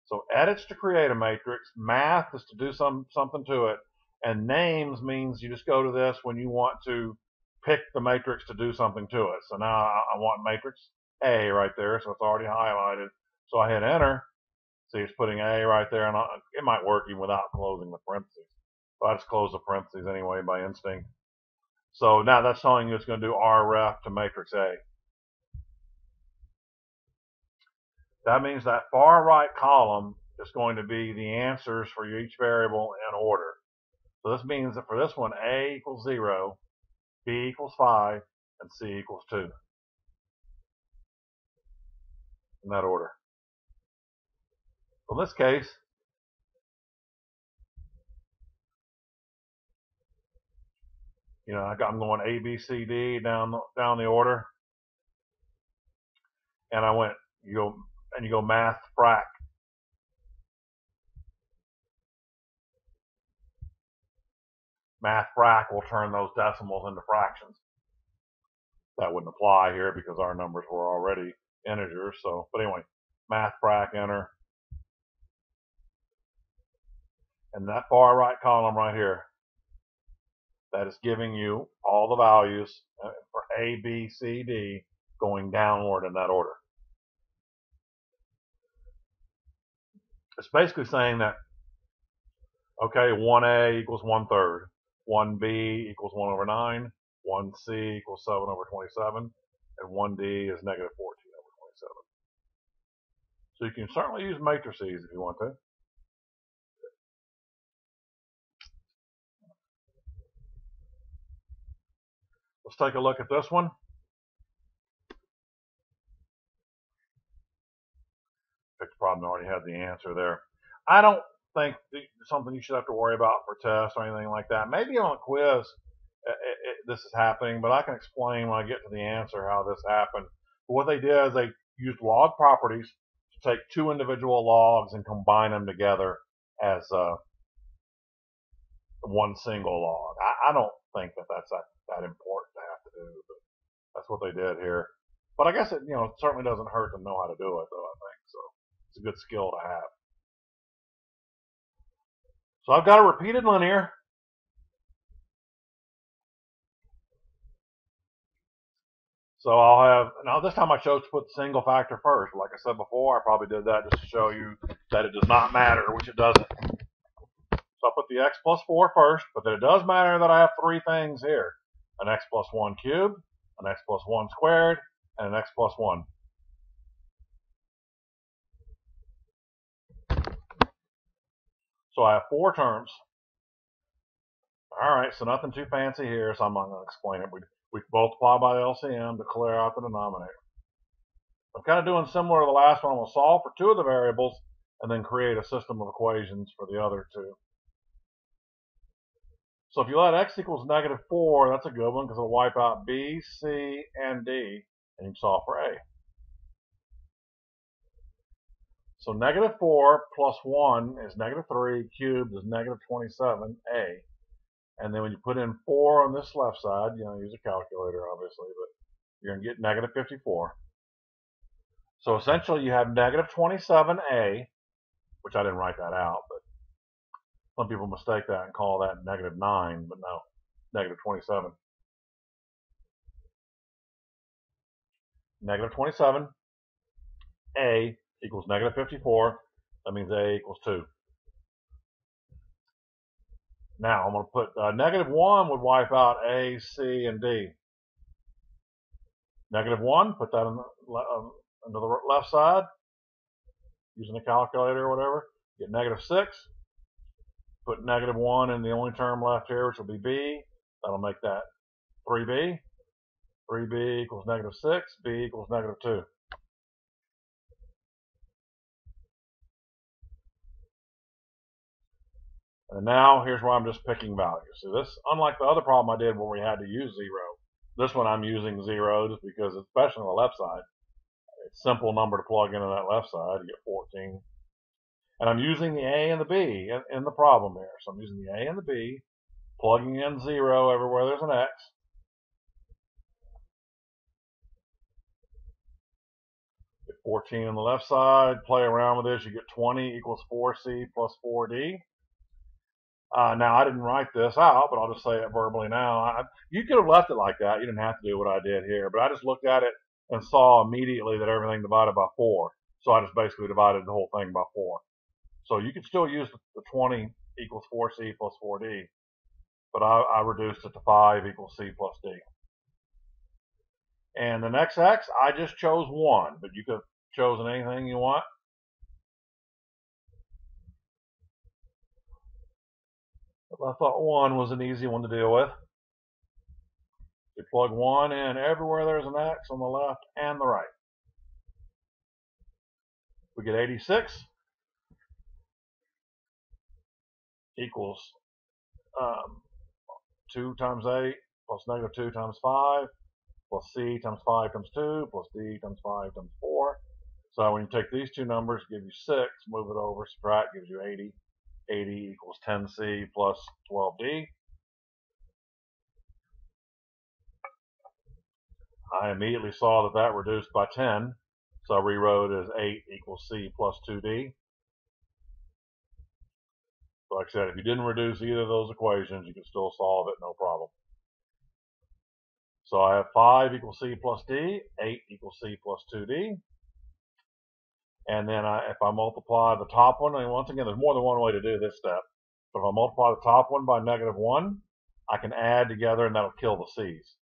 So edits to create a matrix, math is to do some something to it, and names means you just go to this when you want to pick the matrix to do something to it. So now I want matrix A right there, so it's already highlighted. So I hit enter. See, it's putting A right there, and it might work even without closing the parentheses. But I just close the parentheses anyway by instinct. So now that's telling you it's going to do RREF to matrix A. That means that far right column is going to be the answers for each variable in order. So this means that for this one, A equals 0, B equals 5, and C equals 2. In that order. So in this case, you know, I'm going A, B, C, D down down the order, and I went you go and you go math frac. Math frac will turn those decimals into fractions. That wouldn't apply here because our numbers were already integers. So, but anyway, math frac enter. And that far right column right here, that is giving you all the values uh, for A, B, C, D going downward in that order. It's basically saying that, okay, 1A equals 1 third, 1B equals 1 over 9, 1C equals 7 over 27, and 1D is negative 14 over 27. So you can certainly use matrices if you want to. Let's take a look at this one. Fixed problem already had the answer there. I don't think something you should have to worry about for tests or anything like that. Maybe on a quiz it, it, this is happening, but I can explain when I get to the answer how this happened. But what they did is they used log properties to take two individual logs and combine them together as uh, one single log. I, I, don't think that that's that, that important to have to do, but that's what they did here. But I guess it, you know, it certainly doesn't hurt to know how to do it, though. I think so. It's a good skill to have. So I've got a repeated linear. So I'll have, now this time I chose to put the single factor first. Like I said before, I probably did that just to show you that it does not matter, which it doesn't. So I put the x plus 4 first, but then it does matter that I have three things here. An x plus 1 cubed, an x plus 1 squared, and an x plus 1. So I have four terms. All right, so nothing too fancy here, so I'm not going to explain it. We, we multiply by the LCM to clear out the denominator. I'm kind of doing similar to the last one. I'm going to solve for two of the variables and then create a system of equations for the other two. So if you let x equals negative 4, that's a good one because it'll wipe out b, c, and d, and you solve for a. So negative 4 plus 1 is negative 3, cubed is negative 27, a. And then when you put in 4 on this left side, you know, use a calculator obviously, but you're going to get negative 54. So essentially you have negative 27a, which I didn't write that out, but some people mistake that and call that negative 9, but no, negative 27. Negative 27, a equals negative 54. That means a equals 2. Now I'm going to put uh, negative 1 would wipe out A, C, and D. Negative 1, put that on the, on the left side using a calculator or whatever. Get negative 6. Put negative 1 in the only term left here, which will be B. That'll make that 3B. 3B equals negative 6. B equals negative 2. And now here's where I'm just picking values. So this, unlike the other problem I did where we had to use zero, this one I'm using zero just because, especially on the left side, it's a simple number to plug into that left side. You get 14. And I'm using the A and the B in, in the problem here. So I'm using the A and the B, plugging in zero everywhere there's an X. Get 14 on the left side, play around with this, you get 20 equals 4C plus 4D. Uh, now, I didn't write this out, but I'll just say it verbally now. I, you could have left it like that. You didn't have to do what I did here, but I just looked at it and saw immediately that everything divided by 4. So I just basically divided the whole thing by 4. So you could still use the 20 equals 4c plus 4d, but I, I reduced it to 5 equals c plus d. And the next x, I just chose 1, but you could have chosen anything you want. I thought one was an easy one to deal with. You plug one in everywhere there's an X on the left and the right. We get 86 equals um, 2 times 8 plus negative 2 times 5 plus C times 5 times 2 plus D times 5 times 4. So when you take these two numbers, give you 6, move it over, subtract, gives you 80. 80 equals 10c plus 12d. I immediately saw that that reduced by 10, so I rewrote as 8 equals c plus 2d. So like I said, if you didn't reduce either of those equations, you can still solve it, no problem. So I have 5 equals c plus d, 8 equals c plus 2d. And then I, if I multiply the top one, and once again, there's more than one way to do this step. But if I multiply the top one by negative 1, I can add together and that'll kill the c's.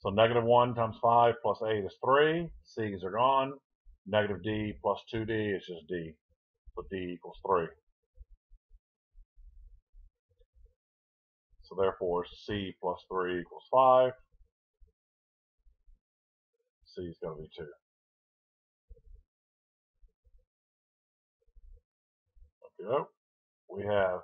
So negative 1 times 5 plus 8 is 3. c's are gone. Negative d plus 2d is just d. So d equals 3. So therefore, c plus 3 equals 5. c is going to be 2. Go. We have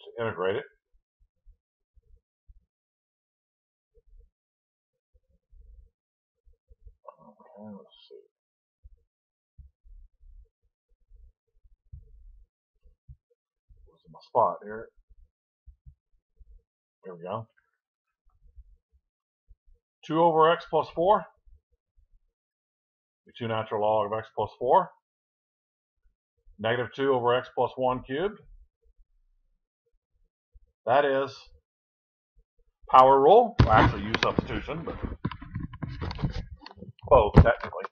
to integrate it. Okay, let's see. Where's my spot here? There we go. 2 over x plus 4 the 2 natural log of x plus 4. Negative 2 over x plus 1 cubed. That is power rule. Well, actually, u substitution, but both technically.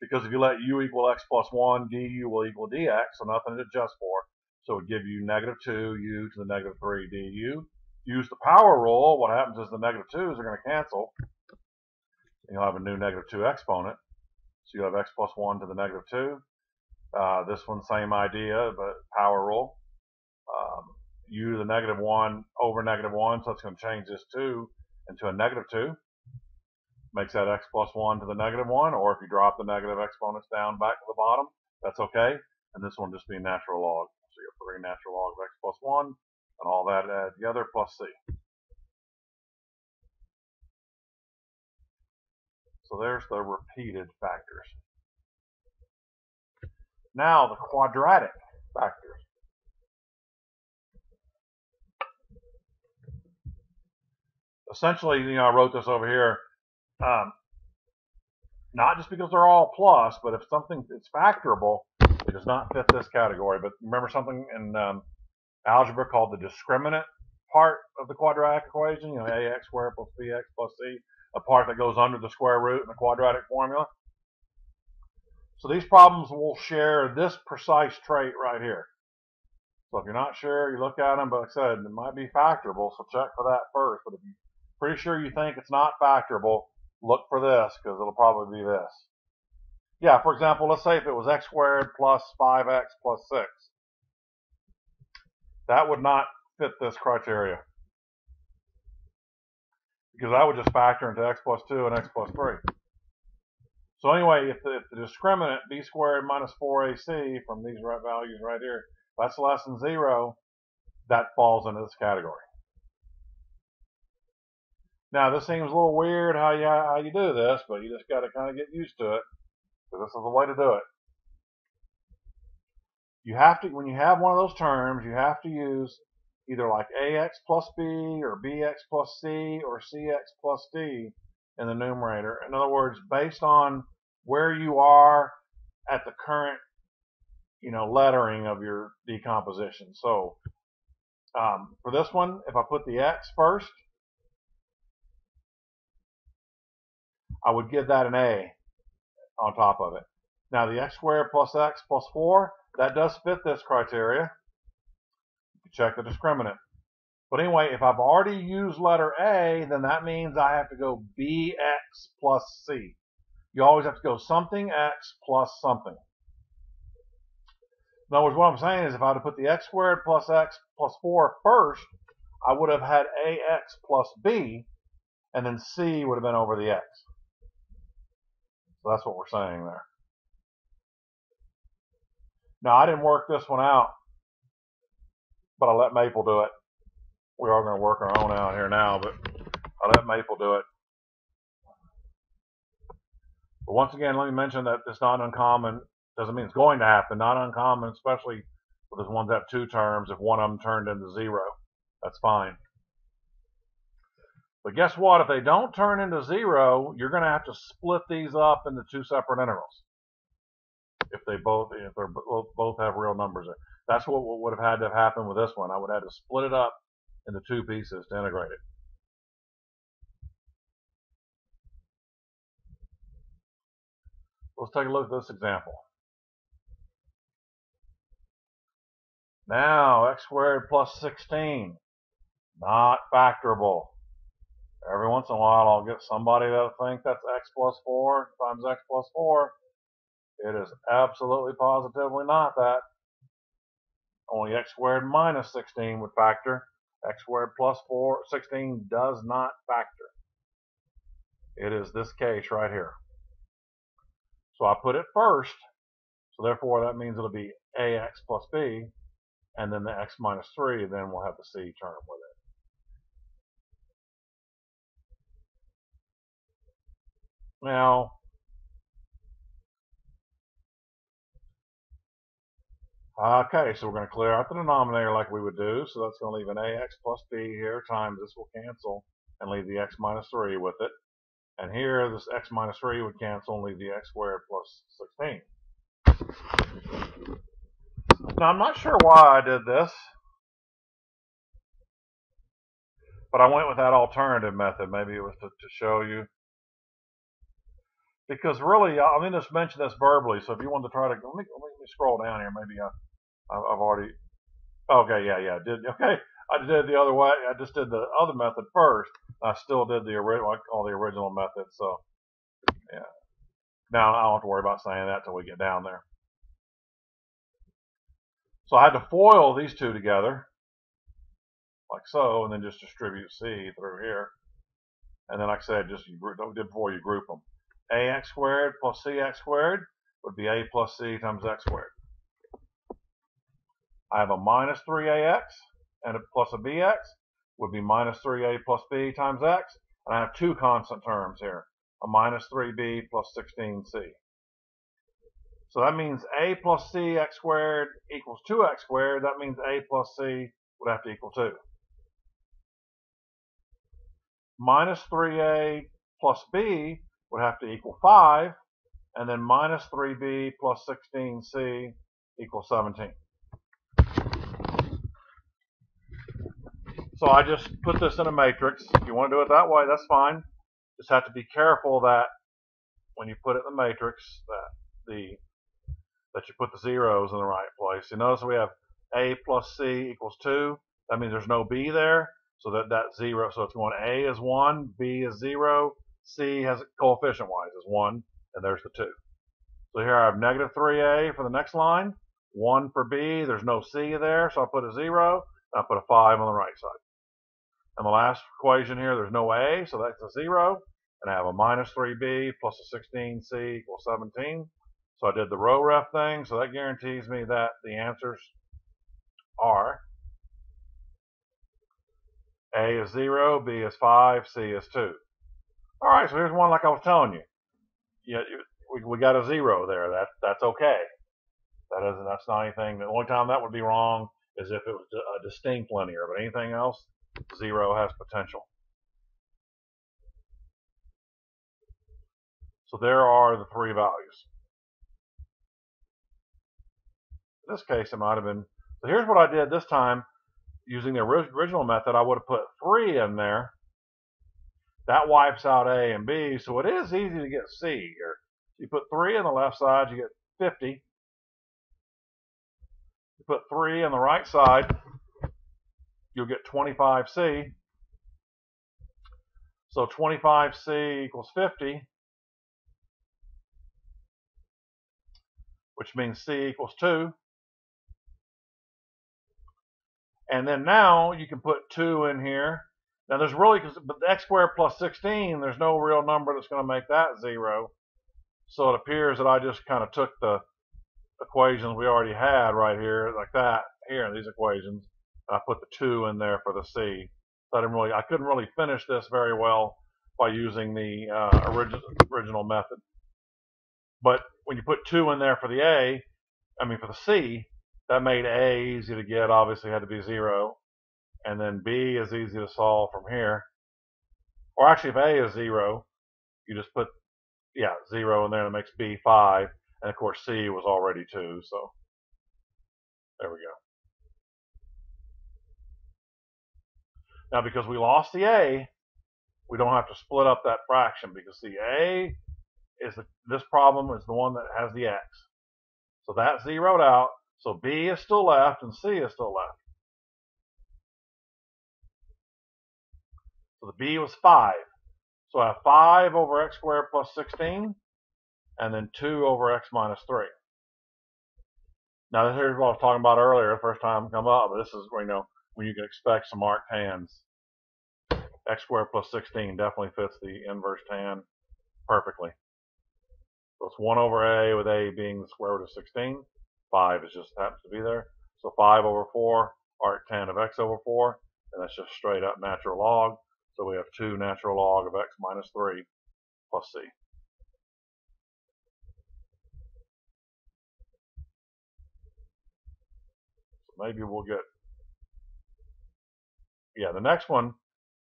Because if you let u equal x plus 1, du will equal dx, so nothing to adjust for. So it would give you negative 2 u to the negative 3 du. Use the power rule, what happens is the negative 2's are going to cancel. You'll have a new negative 2 exponent. So you have x plus 1 to the negative 2. Uh, this one, same idea, but power rule. Um, u to the negative 1 over negative 1, so it's going to change this 2 into a negative 2. Makes that x plus 1 to the negative 1, or if you drop the negative exponents down back to the bottom, That's okay. And this one just be natural log. So you have 3 natural log of x plus 1 and all that added together plus c. So there's the repeated factors. Now the quadratic factors. Essentially, you know, I wrote this over here, um, not just because they're all plus, but if something is factorable, it does not fit this category. But remember something in um, algebra called the discriminant part of the quadratic equation, you know, ax squared plus bx plus c, a part that goes under the square root in the quadratic formula. So these problems will share this precise trait right here. So if you're not sure, you look at them, but like I said, it might be factorable, so check for that first. But if you're pretty sure you think it's not factorable, look for this, because it'll probably be this. Yeah, for example, let's say if it was x squared plus 5x plus 6. That would not fit this criteria. Because that would just factor into x plus 2 and x plus 3. So anyway, if the, if the discriminant b squared minus 4ac from these right values right here, that's less than 0, that falls into this category. Now, this seems a little weird how you, how you do this, but you just got to kind of get used to it. So this is the way to do it. You have to, when you have one of those terms, you have to use either like ax plus b or bx plus c or cx plus d in the numerator. In other words, based on where you are at the current, you know, lettering of your decomposition. So um, for this one, if I put the x first, I would give that an A on top of it. Now the x squared plus x plus 4, that does fit this criteria. Check the discriminant. But anyway, if I've already used letter A, then that means I have to go BX plus C. You always have to go something X plus something. In other words, what I'm saying is if I had to put the x squared plus x plus 4 first, I would have had ax plus b, and then c would have been over the x. So that's what we're saying there. Now, I didn't work this one out, but I let Maple do it. We are going to work our own out here now, but I let Maple do it. But once again, let me mention that it's not uncommon. Doesn't mean it's going to happen. Not uncommon, especially with those ones that have two terms. If one of them turned into zero, that's fine. But guess what? If they don't turn into zero, you're going to have to split these up into two separate integrals. If they both, if they're both have real numbers, that's what would have had to have happened with this one. I would have to split it up into two pieces to integrate it. Let's take a look at this example. Now, x squared plus 16, not factorable. Every once in a while, I'll get somebody that'll think that's x plus 4 times x plus 4. It is absolutely positively not that. Only x squared minus 16 would factor. x squared plus 4, 16 does not factor. It is this case right here. So I put it first. So therefore, that means it'll be ax plus b. And then the x minus 3, then we'll have the c term with it. Now, okay, so we're going to clear out the denominator like we would do. So that's going to leave an ax plus b here times this will cancel and leave the x minus 3 with it. And here, this x minus 3 would cancel and leave the x squared plus 16. Now, I'm not sure why I did this. But I went with that alternative method. Maybe it was to, to show you because really, I mean, just mention this verbally. So if you want to try to, let me, let me scroll down here. Maybe I, I've already, okay, yeah, yeah, did okay. I did the other way. I just did the other method first. I still did the original, I call the original method. So, yeah. Now I don't have to worry about saying that till we get down there. So I had to FOIL these two together, like so, and then just distribute C through here. And then, like I said, just you group, did before you group them ax squared plus cx squared. would be a plus c times x squared. I have a minus 3ax and a plus a bx would be minus 3a plus b times x. And I have two constant terms here, a minus 3b plus 16c. So that means a plus c x squared equals 2x squared. That means a plus c would have to equal 2. Minus 3a plus b would have to equal 5. And then minus 3b plus 16c equals 17. So I just put this in a matrix. If you want to do it that way, that's fine. Just have to be careful that when you put it in the matrix, that the that you put the zeros in the right place. You notice we have a plus c equals 2. That means there's no b there. So that that 0, so it's going a is 1, b is 0, c has coefficient-wise is 1, and there's the 2. So here I have negative 3a for the next line, 1 for b, there's no c there, so I put a 0, I put a 5 on the right side. And the last equation here, there's no a, so that's a 0, and I have a minus 3b plus a 16c equals 17. So I did the row ref thing, so that guarantees me that the answers are A is 0, B is 5, C is 2. All right, so here's one like I was telling you. Yeah, we, we got a 0 there. That, that's okay. That isn't, that's not anything. The only time that would be wrong is if it was a distinct linear, but anything else, 0 has potential. So there are the three values. In this case, it might have been, so here's what I did this time. Using the original method, I would have put 3 in there. That wipes out A and B, so it is easy to get C here. You put 3 on the left side, you get 50. You put 3 on the right side, you'll get 25C. So 25C equals 50, which means C equals 2. And then now you can put 2 in here. Now there's really, but x squared plus 16, there's no real number that's going to make that 0. So it appears that I just kind of took the equations we already had right here, like that, here in these equations, and I put the 2 in there for the C. So I didn't really, I couldn't really finish this very well by using the uh, original, original method. But when you put 2 in there for the A, I mean for the C, that made A easy to get, obviously had to be 0. And then B is easy to solve from here. Or actually, if A is 0, you just put, yeah, 0 in there, and it makes B 5. And of course, C was already 2, so there we go. Now, because we lost the A, we don't have to split up that fraction because the A is the, this problem is the one that has the X. So that's zeroed out. So B is still left and C is still left. So the B was 5. So I have 5 over x squared plus 16, and then 2 over x minus 3. Now, this is what I was talking about earlier, the first time come up, this is you know, when you can expect some arctans. x squared plus 16 definitely fits the inverse tan perfectly. So it's 1 over a, with a being the square root of 16. 5 is just happens to be there. So 5 over 4, arctan of x over 4, and that's just straight up natural log. So we have 2 natural log of x minus 3 plus c. So maybe we'll get, yeah, the next one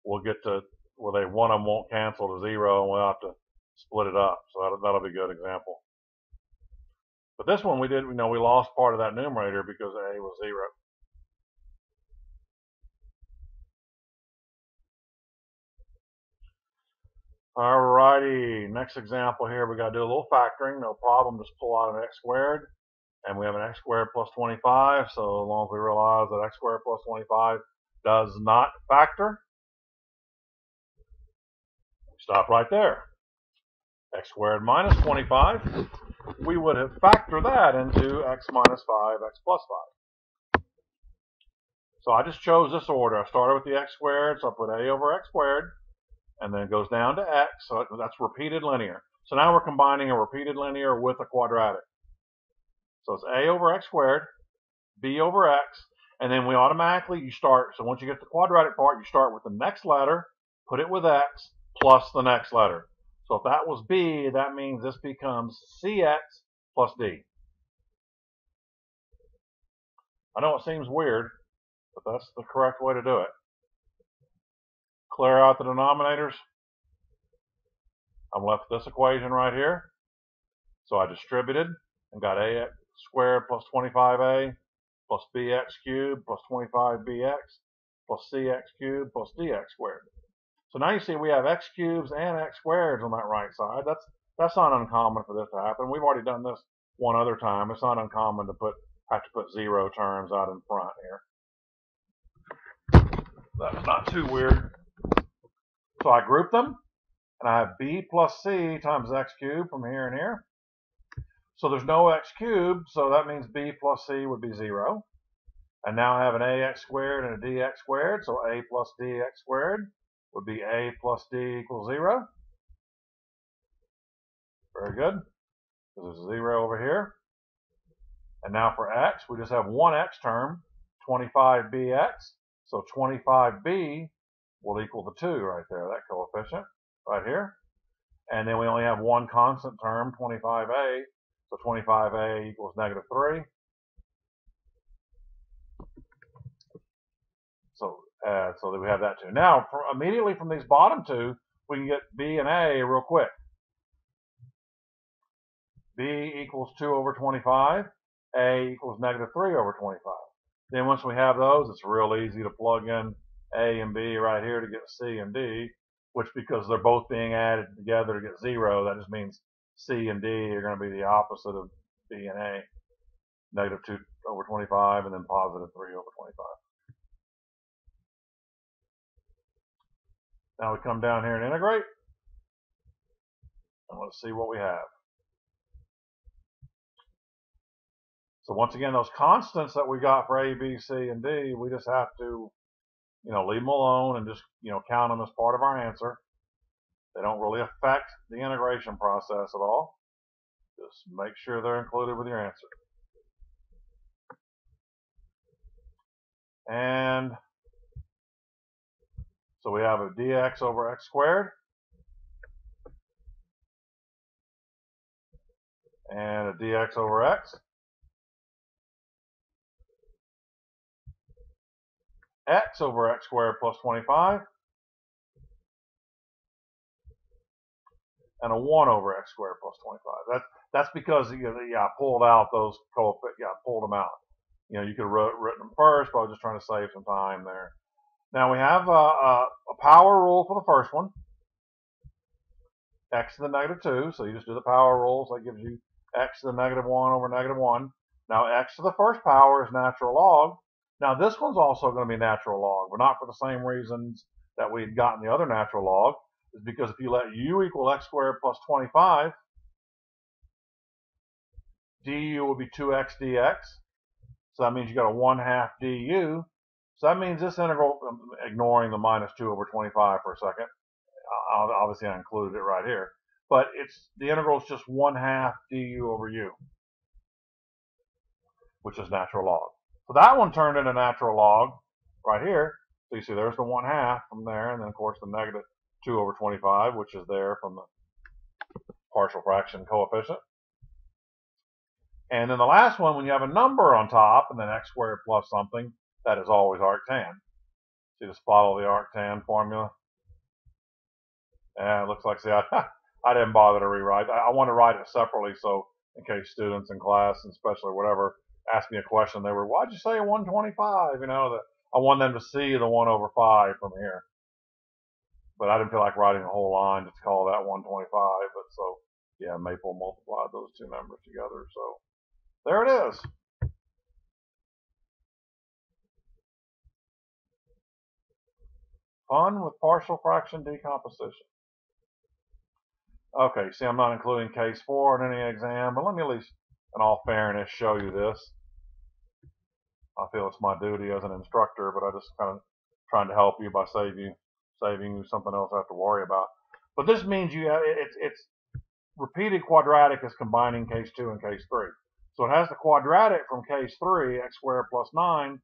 we'll get to where they one of them won't cancel to 0 and we'll have to split it up. So that'll, that'll be a good example. But this one we did, you know, we lost part of that numerator because A was 0. Alrighty, next example here, we got to do a little factoring, no problem, just pull out an x squared, and we have an x squared plus 25, so as long as we realize that x squared plus 25 does not factor, stop right there. x squared minus 25 we would have factored that into x minus 5, x plus 5. So I just chose this order. I started with the x squared, so I put a over x squared, and then it goes down to x, so that's repeated linear. So now we're combining a repeated linear with a quadratic. So it's a over x squared, b over x, and then we automatically, you start, so once you get the quadratic part, you start with the next letter, put it with x, plus the next letter. So if that was b, that means this becomes cx plus d. I know it seems weird, but that's the correct way to do it. Clear out the denominators. I'm left with this equation right here. So I distributed and got ax squared plus 25a plus bx cubed plus 25bx plus cx cubed plus dx squared. So now you see we have x cubes and x squareds on that right side. That's that's not uncommon for this to happen. We've already done this one other time. It's not uncommon to put have to put zero terms out in front here. That's not too weird. So I group them, and I have b plus c times x cubed from here and here. So there's no x cubed, so that means b plus c would be 0. And now I have an ax squared and a dx squared, so a plus dx squared would be a plus d equals 0. Very good. There's a 0 over here. And now for x, we just have one x term, 25bx. So 25b will equal the 2 right there, that coefficient right here. And then we only have one constant term, 25a. So 25a equals negative 3. So, uh, so that we have that too. Now, immediately from these bottom two, we can get b and a real quick. b equals 2 over 25. a equals negative 3 over 25. Then once we have those, it's real easy to plug in A and B right here to get C and D, which because they're both being added together to get zero, that just means C and D are going to be the opposite of B and A. Negative 2 over 25 and then positive 3 over 25. Now we come down here and integrate. And let's see what we have. So once again, those constants that we got for A, B, C, and D, we just have to, you know, leave them alone and just, you know, count them as part of our answer. They don't really affect the integration process at all. Just make sure they're included with your answer. And so we have a dx over x squared. And a dx over x. x over x squared plus 25 and a 1 over x squared plus 25. That's that's because you know, yeah, I pulled out those coefficients. Yeah, I pulled them out. You know, you could have written them first, but I was just trying to save some time there. Now we have a, a, a power rule for the first one. x to the negative 2, so you just do the power rule, so that gives you x to the negative 1 over negative 1. Now x to the first power is natural log, now this one's also going to be natural log, but not for the same reasons that we had gotten the other natural log. Is because if you let u equal x squared plus 25, du will be 2x dx. So that means you got a 1 half du. So that means this integral, um, ignoring the minus 2 over 25 for a second, obviously I included it right here, but it's the integral is just 1 half du over u, which is natural log. So that one turned into natural log right here. So you see there's the 1 half from there, and then of course the negative 2 over 25, which is there from the partial fraction coefficient. And then the last one, when you have a number on top and then x squared plus something, that is always arctan. So you just follow the arctan formula. And it looks like, see, I, I didn't bother to rewrite. I, I want to write it separately so in case students in class, and especially whatever, ask me a question. They were, why'd you say 125? You know, that I want them to see the 1 over 5 from here. But I didn't feel like writing a whole line to call that 125. But so, yeah, Maple multiplied those two numbers together. So there it is. Fun with partial fraction decomposition. Okay, see, I'm not including case 4 in any exam, but let me at least, in all fairness, show you this. I feel it's my duty as an instructor, but I just kind of trying to help you by saving you saving you something else I have to worry about. But this means you have, it's it's repeated quadratic is combining case 2 and case 3. So it has the quadratic from case 3, x squared plus 9,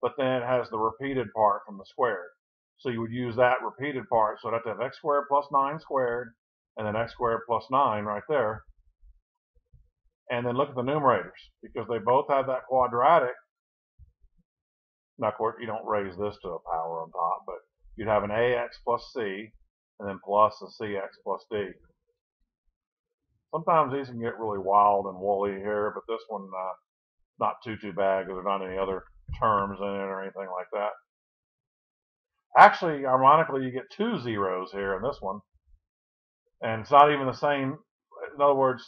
but then it has the repeated part from the squared. So you would use that repeated part. So I'd have to have x squared plus 9 squared, and then x squared plus 9 right there. And then look at the numerators, because they both have that quadratic. Now, of course, you don't raise this to a power on top, but you'd have an ax plus c, and then plus a cx plus d. Sometimes these can get really wild and woolly here, but this one, uh, not too, too bad because there's not any other terms in it or anything like that. Actually, ironically, you get two zeros here in this one. And it's not even the same. In other words,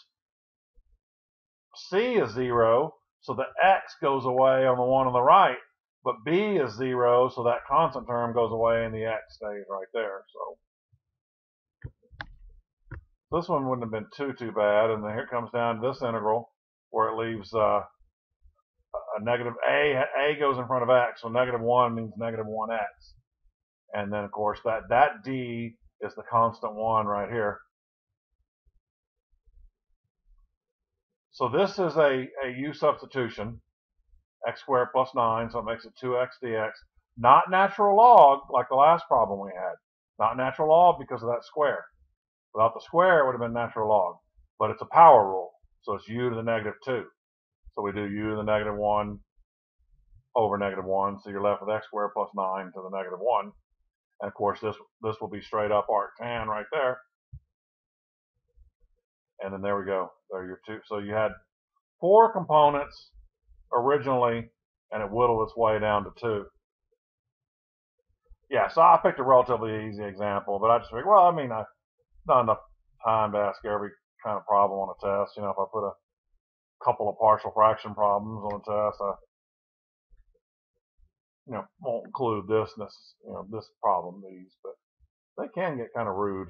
C is zero, so the X goes away on the one on the right, but B is zero, so that constant term goes away and the X stays right there. So this one wouldn't have been too, too bad. And then here comes down to this integral where it leaves uh, a negative A. A goes in front of X, so negative 1 means negative 1X. And then, of course, that, that D is the constant 1 right here. So this is a, a u substitution, x squared plus 9, so it makes it 2x dx. Not natural log, like the last problem we had. Not natural log because of that square. Without the square, it would have been natural log. But it's a power rule, so it's u to the negative 2. So we do u to the negative 1 over negative 1, so you're left with x squared plus 9 to the negative 1. And of course, this this will be straight up arctan right there. And then there we go. There your two. So you had four components originally, and it whittled its way down to two. Yeah, so I picked a relatively easy example, but I just figured, well, I mean, I not enough time to ask every kind of problem on a test. You know, if I put a couple of partial fraction problems on a test, I you know won't include this this you know this problem these, but they can get kind of rude.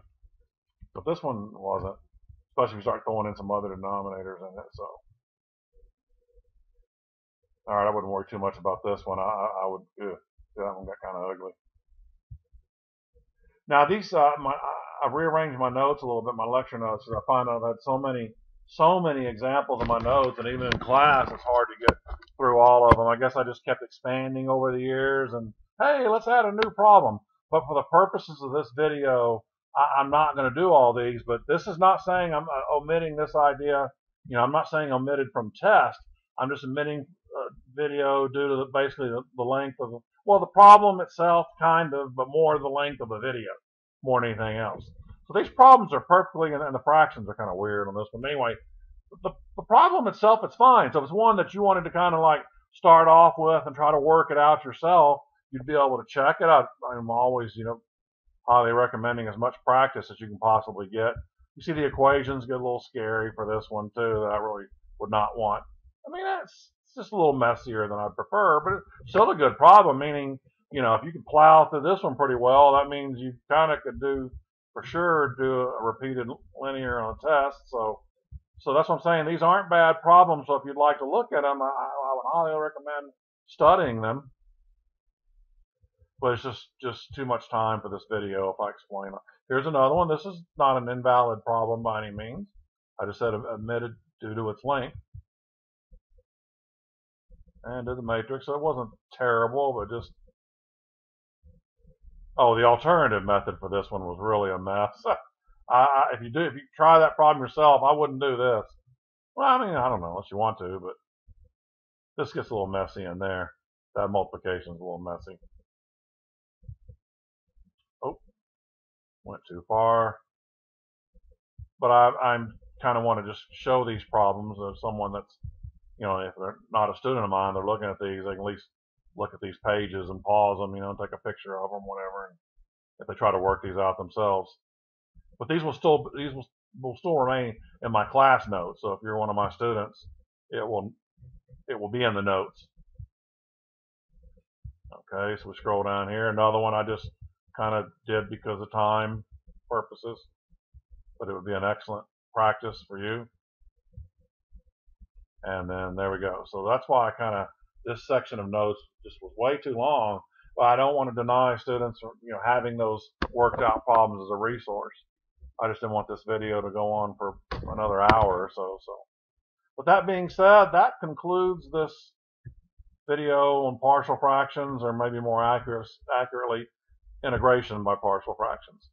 But this one wasn't, especially if you start throwing in some other denominators in it. So, all right, I wouldn't worry too much about this one. I, I would, ew, that one got kind of ugly. Now these, uh, my, I've rearranged my notes a little bit, my lecture notes, because I find I've had so many, so many examples of my notes, and even in class, it's hard to get through all of them. I guess I just kept expanding over the years, and hey, let's add a new problem. But for the purposes of this video, I, am not going to do all these. But this is not saying I'm uh, omitting this idea. You know, I'm not saying omitted from test. I'm just omitting video due to the, basically the, the length of well, the problem itself, kind of, but more the length of the video more than anything else. So these problems are perfectly, and, the fractions are kind of weird on this one. Anyway, the, the problem itself, it's fine. So if it's one that you wanted to kind of like start off with and try to work it out yourself, you'd be able to check it out. I'm always, you know, highly recommending as much practice as you can possibly get. You see the equations get a little scary for this one too that I really would not want. I mean, that's it's just a little messier than I'd prefer, but it's still a good problem, meaning you know, if you can plow through this one pretty well, that means you kind of could do, for sure, do a repeated linear on a test. So, so that's what I'm saying. These aren't bad problems. So if you'd like to look at them, I, I would highly recommend studying them. But it's just, just too much time for this video if I explain it. Here's another one. This is not an invalid problem by any means. I just said omitted due to its length. And did the matrix. It wasn't terrible, but just Oh, the alternative method for this one was really a mess. I, if you do, if you try that problem yourself, I wouldn't do this. Well, I mean, I don't know unless you want to, but this gets a little messy in there. That multiplication is a little messy. Oh, went too far. But I, I'm kind of want to just show these problems of someone that's, you know, if they're not a student of mine, they're looking at these, they can at least look at these pages and pause them, you know, and take a picture of them, whatever, and if they try to work these out themselves. But these will still these will, will still remain in my class notes. So if you're one of my students, it will it will be in the notes. Okay, so we scroll down here. Another one I just kind of did because of time purposes, but it would be an excellent practice for you and then there we go. So that's why I kind of this section of notes just was way too long. But I don't want to deny students, you know, having those worked out problems as a resource. I just didn't want this video to go on for another hour or so. So, with that being said, that concludes this video on partial fractions, or maybe more accurate, accurately, integration by partial fractions.